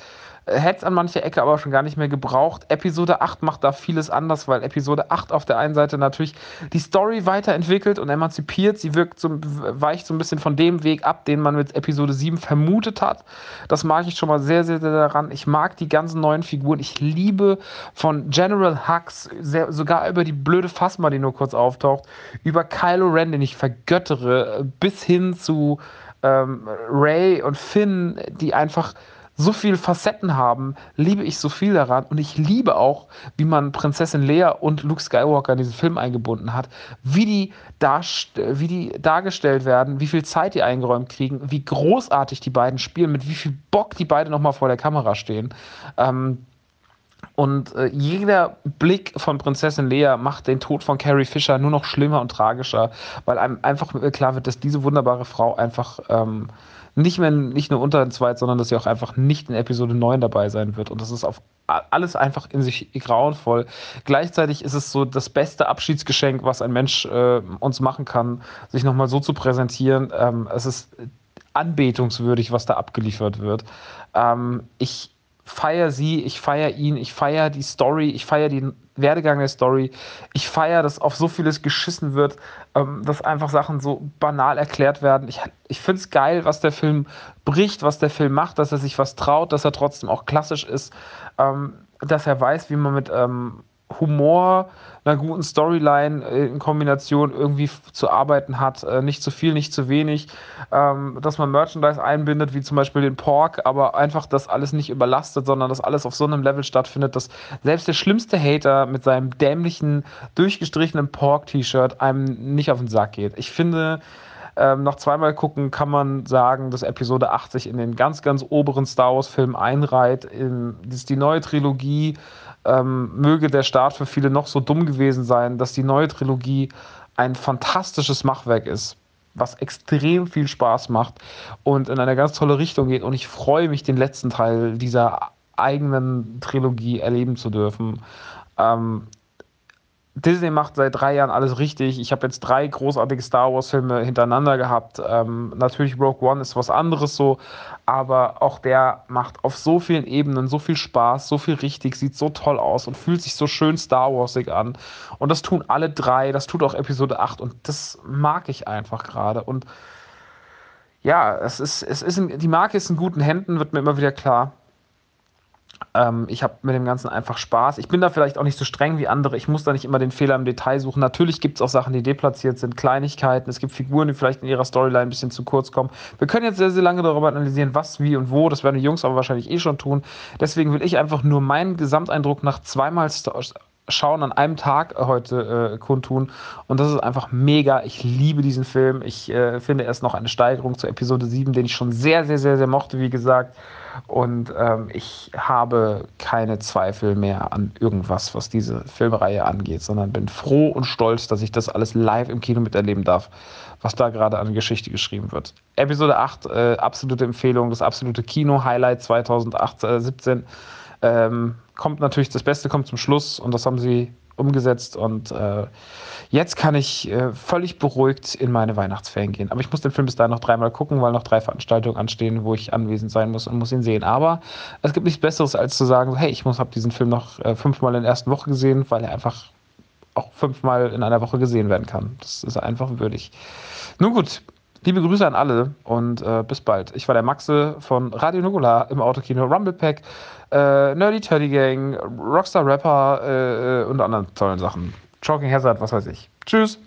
Hätte es an mancher Ecke aber schon gar nicht mehr gebraucht. Episode 8 macht da vieles anders, weil Episode 8 auf der einen Seite natürlich die Story weiterentwickelt und emanzipiert. Sie wirkt so, weicht so ein bisschen von dem Weg ab, den man mit Episode 7 vermutet hat. Das mag ich schon mal sehr, sehr, sehr daran. Ich mag die ganzen neuen Figuren. Ich liebe von General Hux, sehr, sogar über die blöde Phasma, die nur kurz auftaucht, über Kylo Ren, den ich vergöttere, bis hin zu ähm, Ray und Finn, die einfach so viele Facetten haben, liebe ich so viel daran. Und ich liebe auch, wie man Prinzessin Leia und Luke Skywalker in diesen Film eingebunden hat. Wie die, wie die dargestellt werden, wie viel Zeit die eingeräumt kriegen, wie großartig die beiden spielen, mit wie viel Bock die beiden nochmal vor der Kamera stehen. Ähm, und äh, jeder Blick von Prinzessin Leia macht den Tod von Carrie Fisher nur noch schlimmer und tragischer, weil einem einfach klar wird, dass diese wunderbare Frau einfach ähm, nicht mehr nicht nur unter den zweit, sondern dass sie auch einfach nicht in Episode 9 dabei sein wird. Und das ist auf alles einfach in sich grauenvoll. Gleichzeitig ist es so das beste Abschiedsgeschenk, was ein Mensch äh, uns machen kann, sich nochmal so zu präsentieren. Ähm, es ist anbetungswürdig, was da abgeliefert wird. Ähm, ich feiere sie, ich feiere ihn, ich feiere die Story, ich feiere den Werdegang der Story. Ich feiere, dass auf so vieles geschissen wird, ähm, dass einfach Sachen so banal erklärt werden. Ich, ich finde es geil, was der Film bricht, was der Film macht, dass er sich was traut, dass er trotzdem auch klassisch ist, ähm, dass er weiß, wie man mit ähm, Humor, einer guten Storyline äh, in Kombination irgendwie zu arbeiten hat. Äh, nicht zu viel, nicht zu wenig. Ähm, dass man Merchandise einbindet, wie zum Beispiel den Pork, aber einfach das alles nicht überlastet, sondern dass alles auf so einem Level stattfindet, dass selbst der schlimmste Hater mit seinem dämlichen, durchgestrichenen Pork-T-Shirt einem nicht auf den Sack geht. Ich finde, ähm, nach zweimal gucken kann man sagen, dass Episode 80 in den ganz, ganz oberen Star Wars-Film einreiht. In, das ist die neue Trilogie ähm, möge der Start für viele noch so dumm gewesen sein, dass die neue Trilogie ein fantastisches Machwerk ist, was extrem viel Spaß macht und in eine ganz tolle Richtung geht. Und ich freue mich, den letzten Teil dieser eigenen Trilogie erleben zu dürfen. Ähm, Disney macht seit drei Jahren alles richtig. Ich habe jetzt drei großartige Star Wars-Filme hintereinander gehabt. Ähm, natürlich Rogue One ist was anderes so, aber auch der macht auf so vielen Ebenen so viel Spaß, so viel richtig, sieht so toll aus und fühlt sich so schön Star Warsig an. Und das tun alle drei, das tut auch Episode 8 und das mag ich einfach gerade. Und ja, es ist, es ist in, die Marke ist in guten Händen, wird mir immer wieder klar. Ähm, ich habe mit dem Ganzen einfach Spaß. Ich bin da vielleicht auch nicht so streng wie andere. Ich muss da nicht immer den Fehler im Detail suchen. Natürlich gibt es auch Sachen, die deplatziert sind, Kleinigkeiten. Es gibt Figuren, die vielleicht in ihrer Storyline ein bisschen zu kurz kommen. Wir können jetzt sehr, sehr lange darüber analysieren, was, wie und wo. Das werden die Jungs aber wahrscheinlich eh schon tun. Deswegen will ich einfach nur meinen Gesamteindruck nach zweimal Star Schauen an einem Tag heute äh, kundtun. Und das ist einfach mega. Ich liebe diesen Film. Ich äh, finde, er ist noch eine Steigerung zu Episode 7, den ich schon sehr, sehr, sehr, sehr mochte, wie gesagt. Und ähm, ich habe keine Zweifel mehr an irgendwas, was diese Filmreihe angeht, sondern bin froh und stolz, dass ich das alles live im Kino miterleben darf, was da gerade an Geschichte geschrieben wird. Episode 8, äh, absolute Empfehlung, das absolute Kino-Highlight 2017. Ähm, kommt natürlich, das Beste kommt zum Schluss und das haben sie umgesetzt und äh, jetzt kann ich äh, völlig beruhigt in meine Weihnachtsferien gehen. Aber ich muss den Film bis dahin noch dreimal gucken, weil noch drei Veranstaltungen anstehen, wo ich anwesend sein muss und muss ihn sehen. Aber es gibt nichts Besseres, als zu sagen, hey, ich habe diesen Film noch äh, fünfmal in der ersten Woche gesehen, weil er einfach auch fünfmal in einer Woche gesehen werden kann. Das ist einfach würdig. Nun gut, Liebe Grüße an alle und äh, bis bald. Ich war der Maxe von Radio Nugula im Autokino Rumble Pack, äh, Nerdy Turdy Gang, Rockstar Rapper äh, äh und anderen tollen Sachen. Choking Hazard, was weiß ich. Tschüss.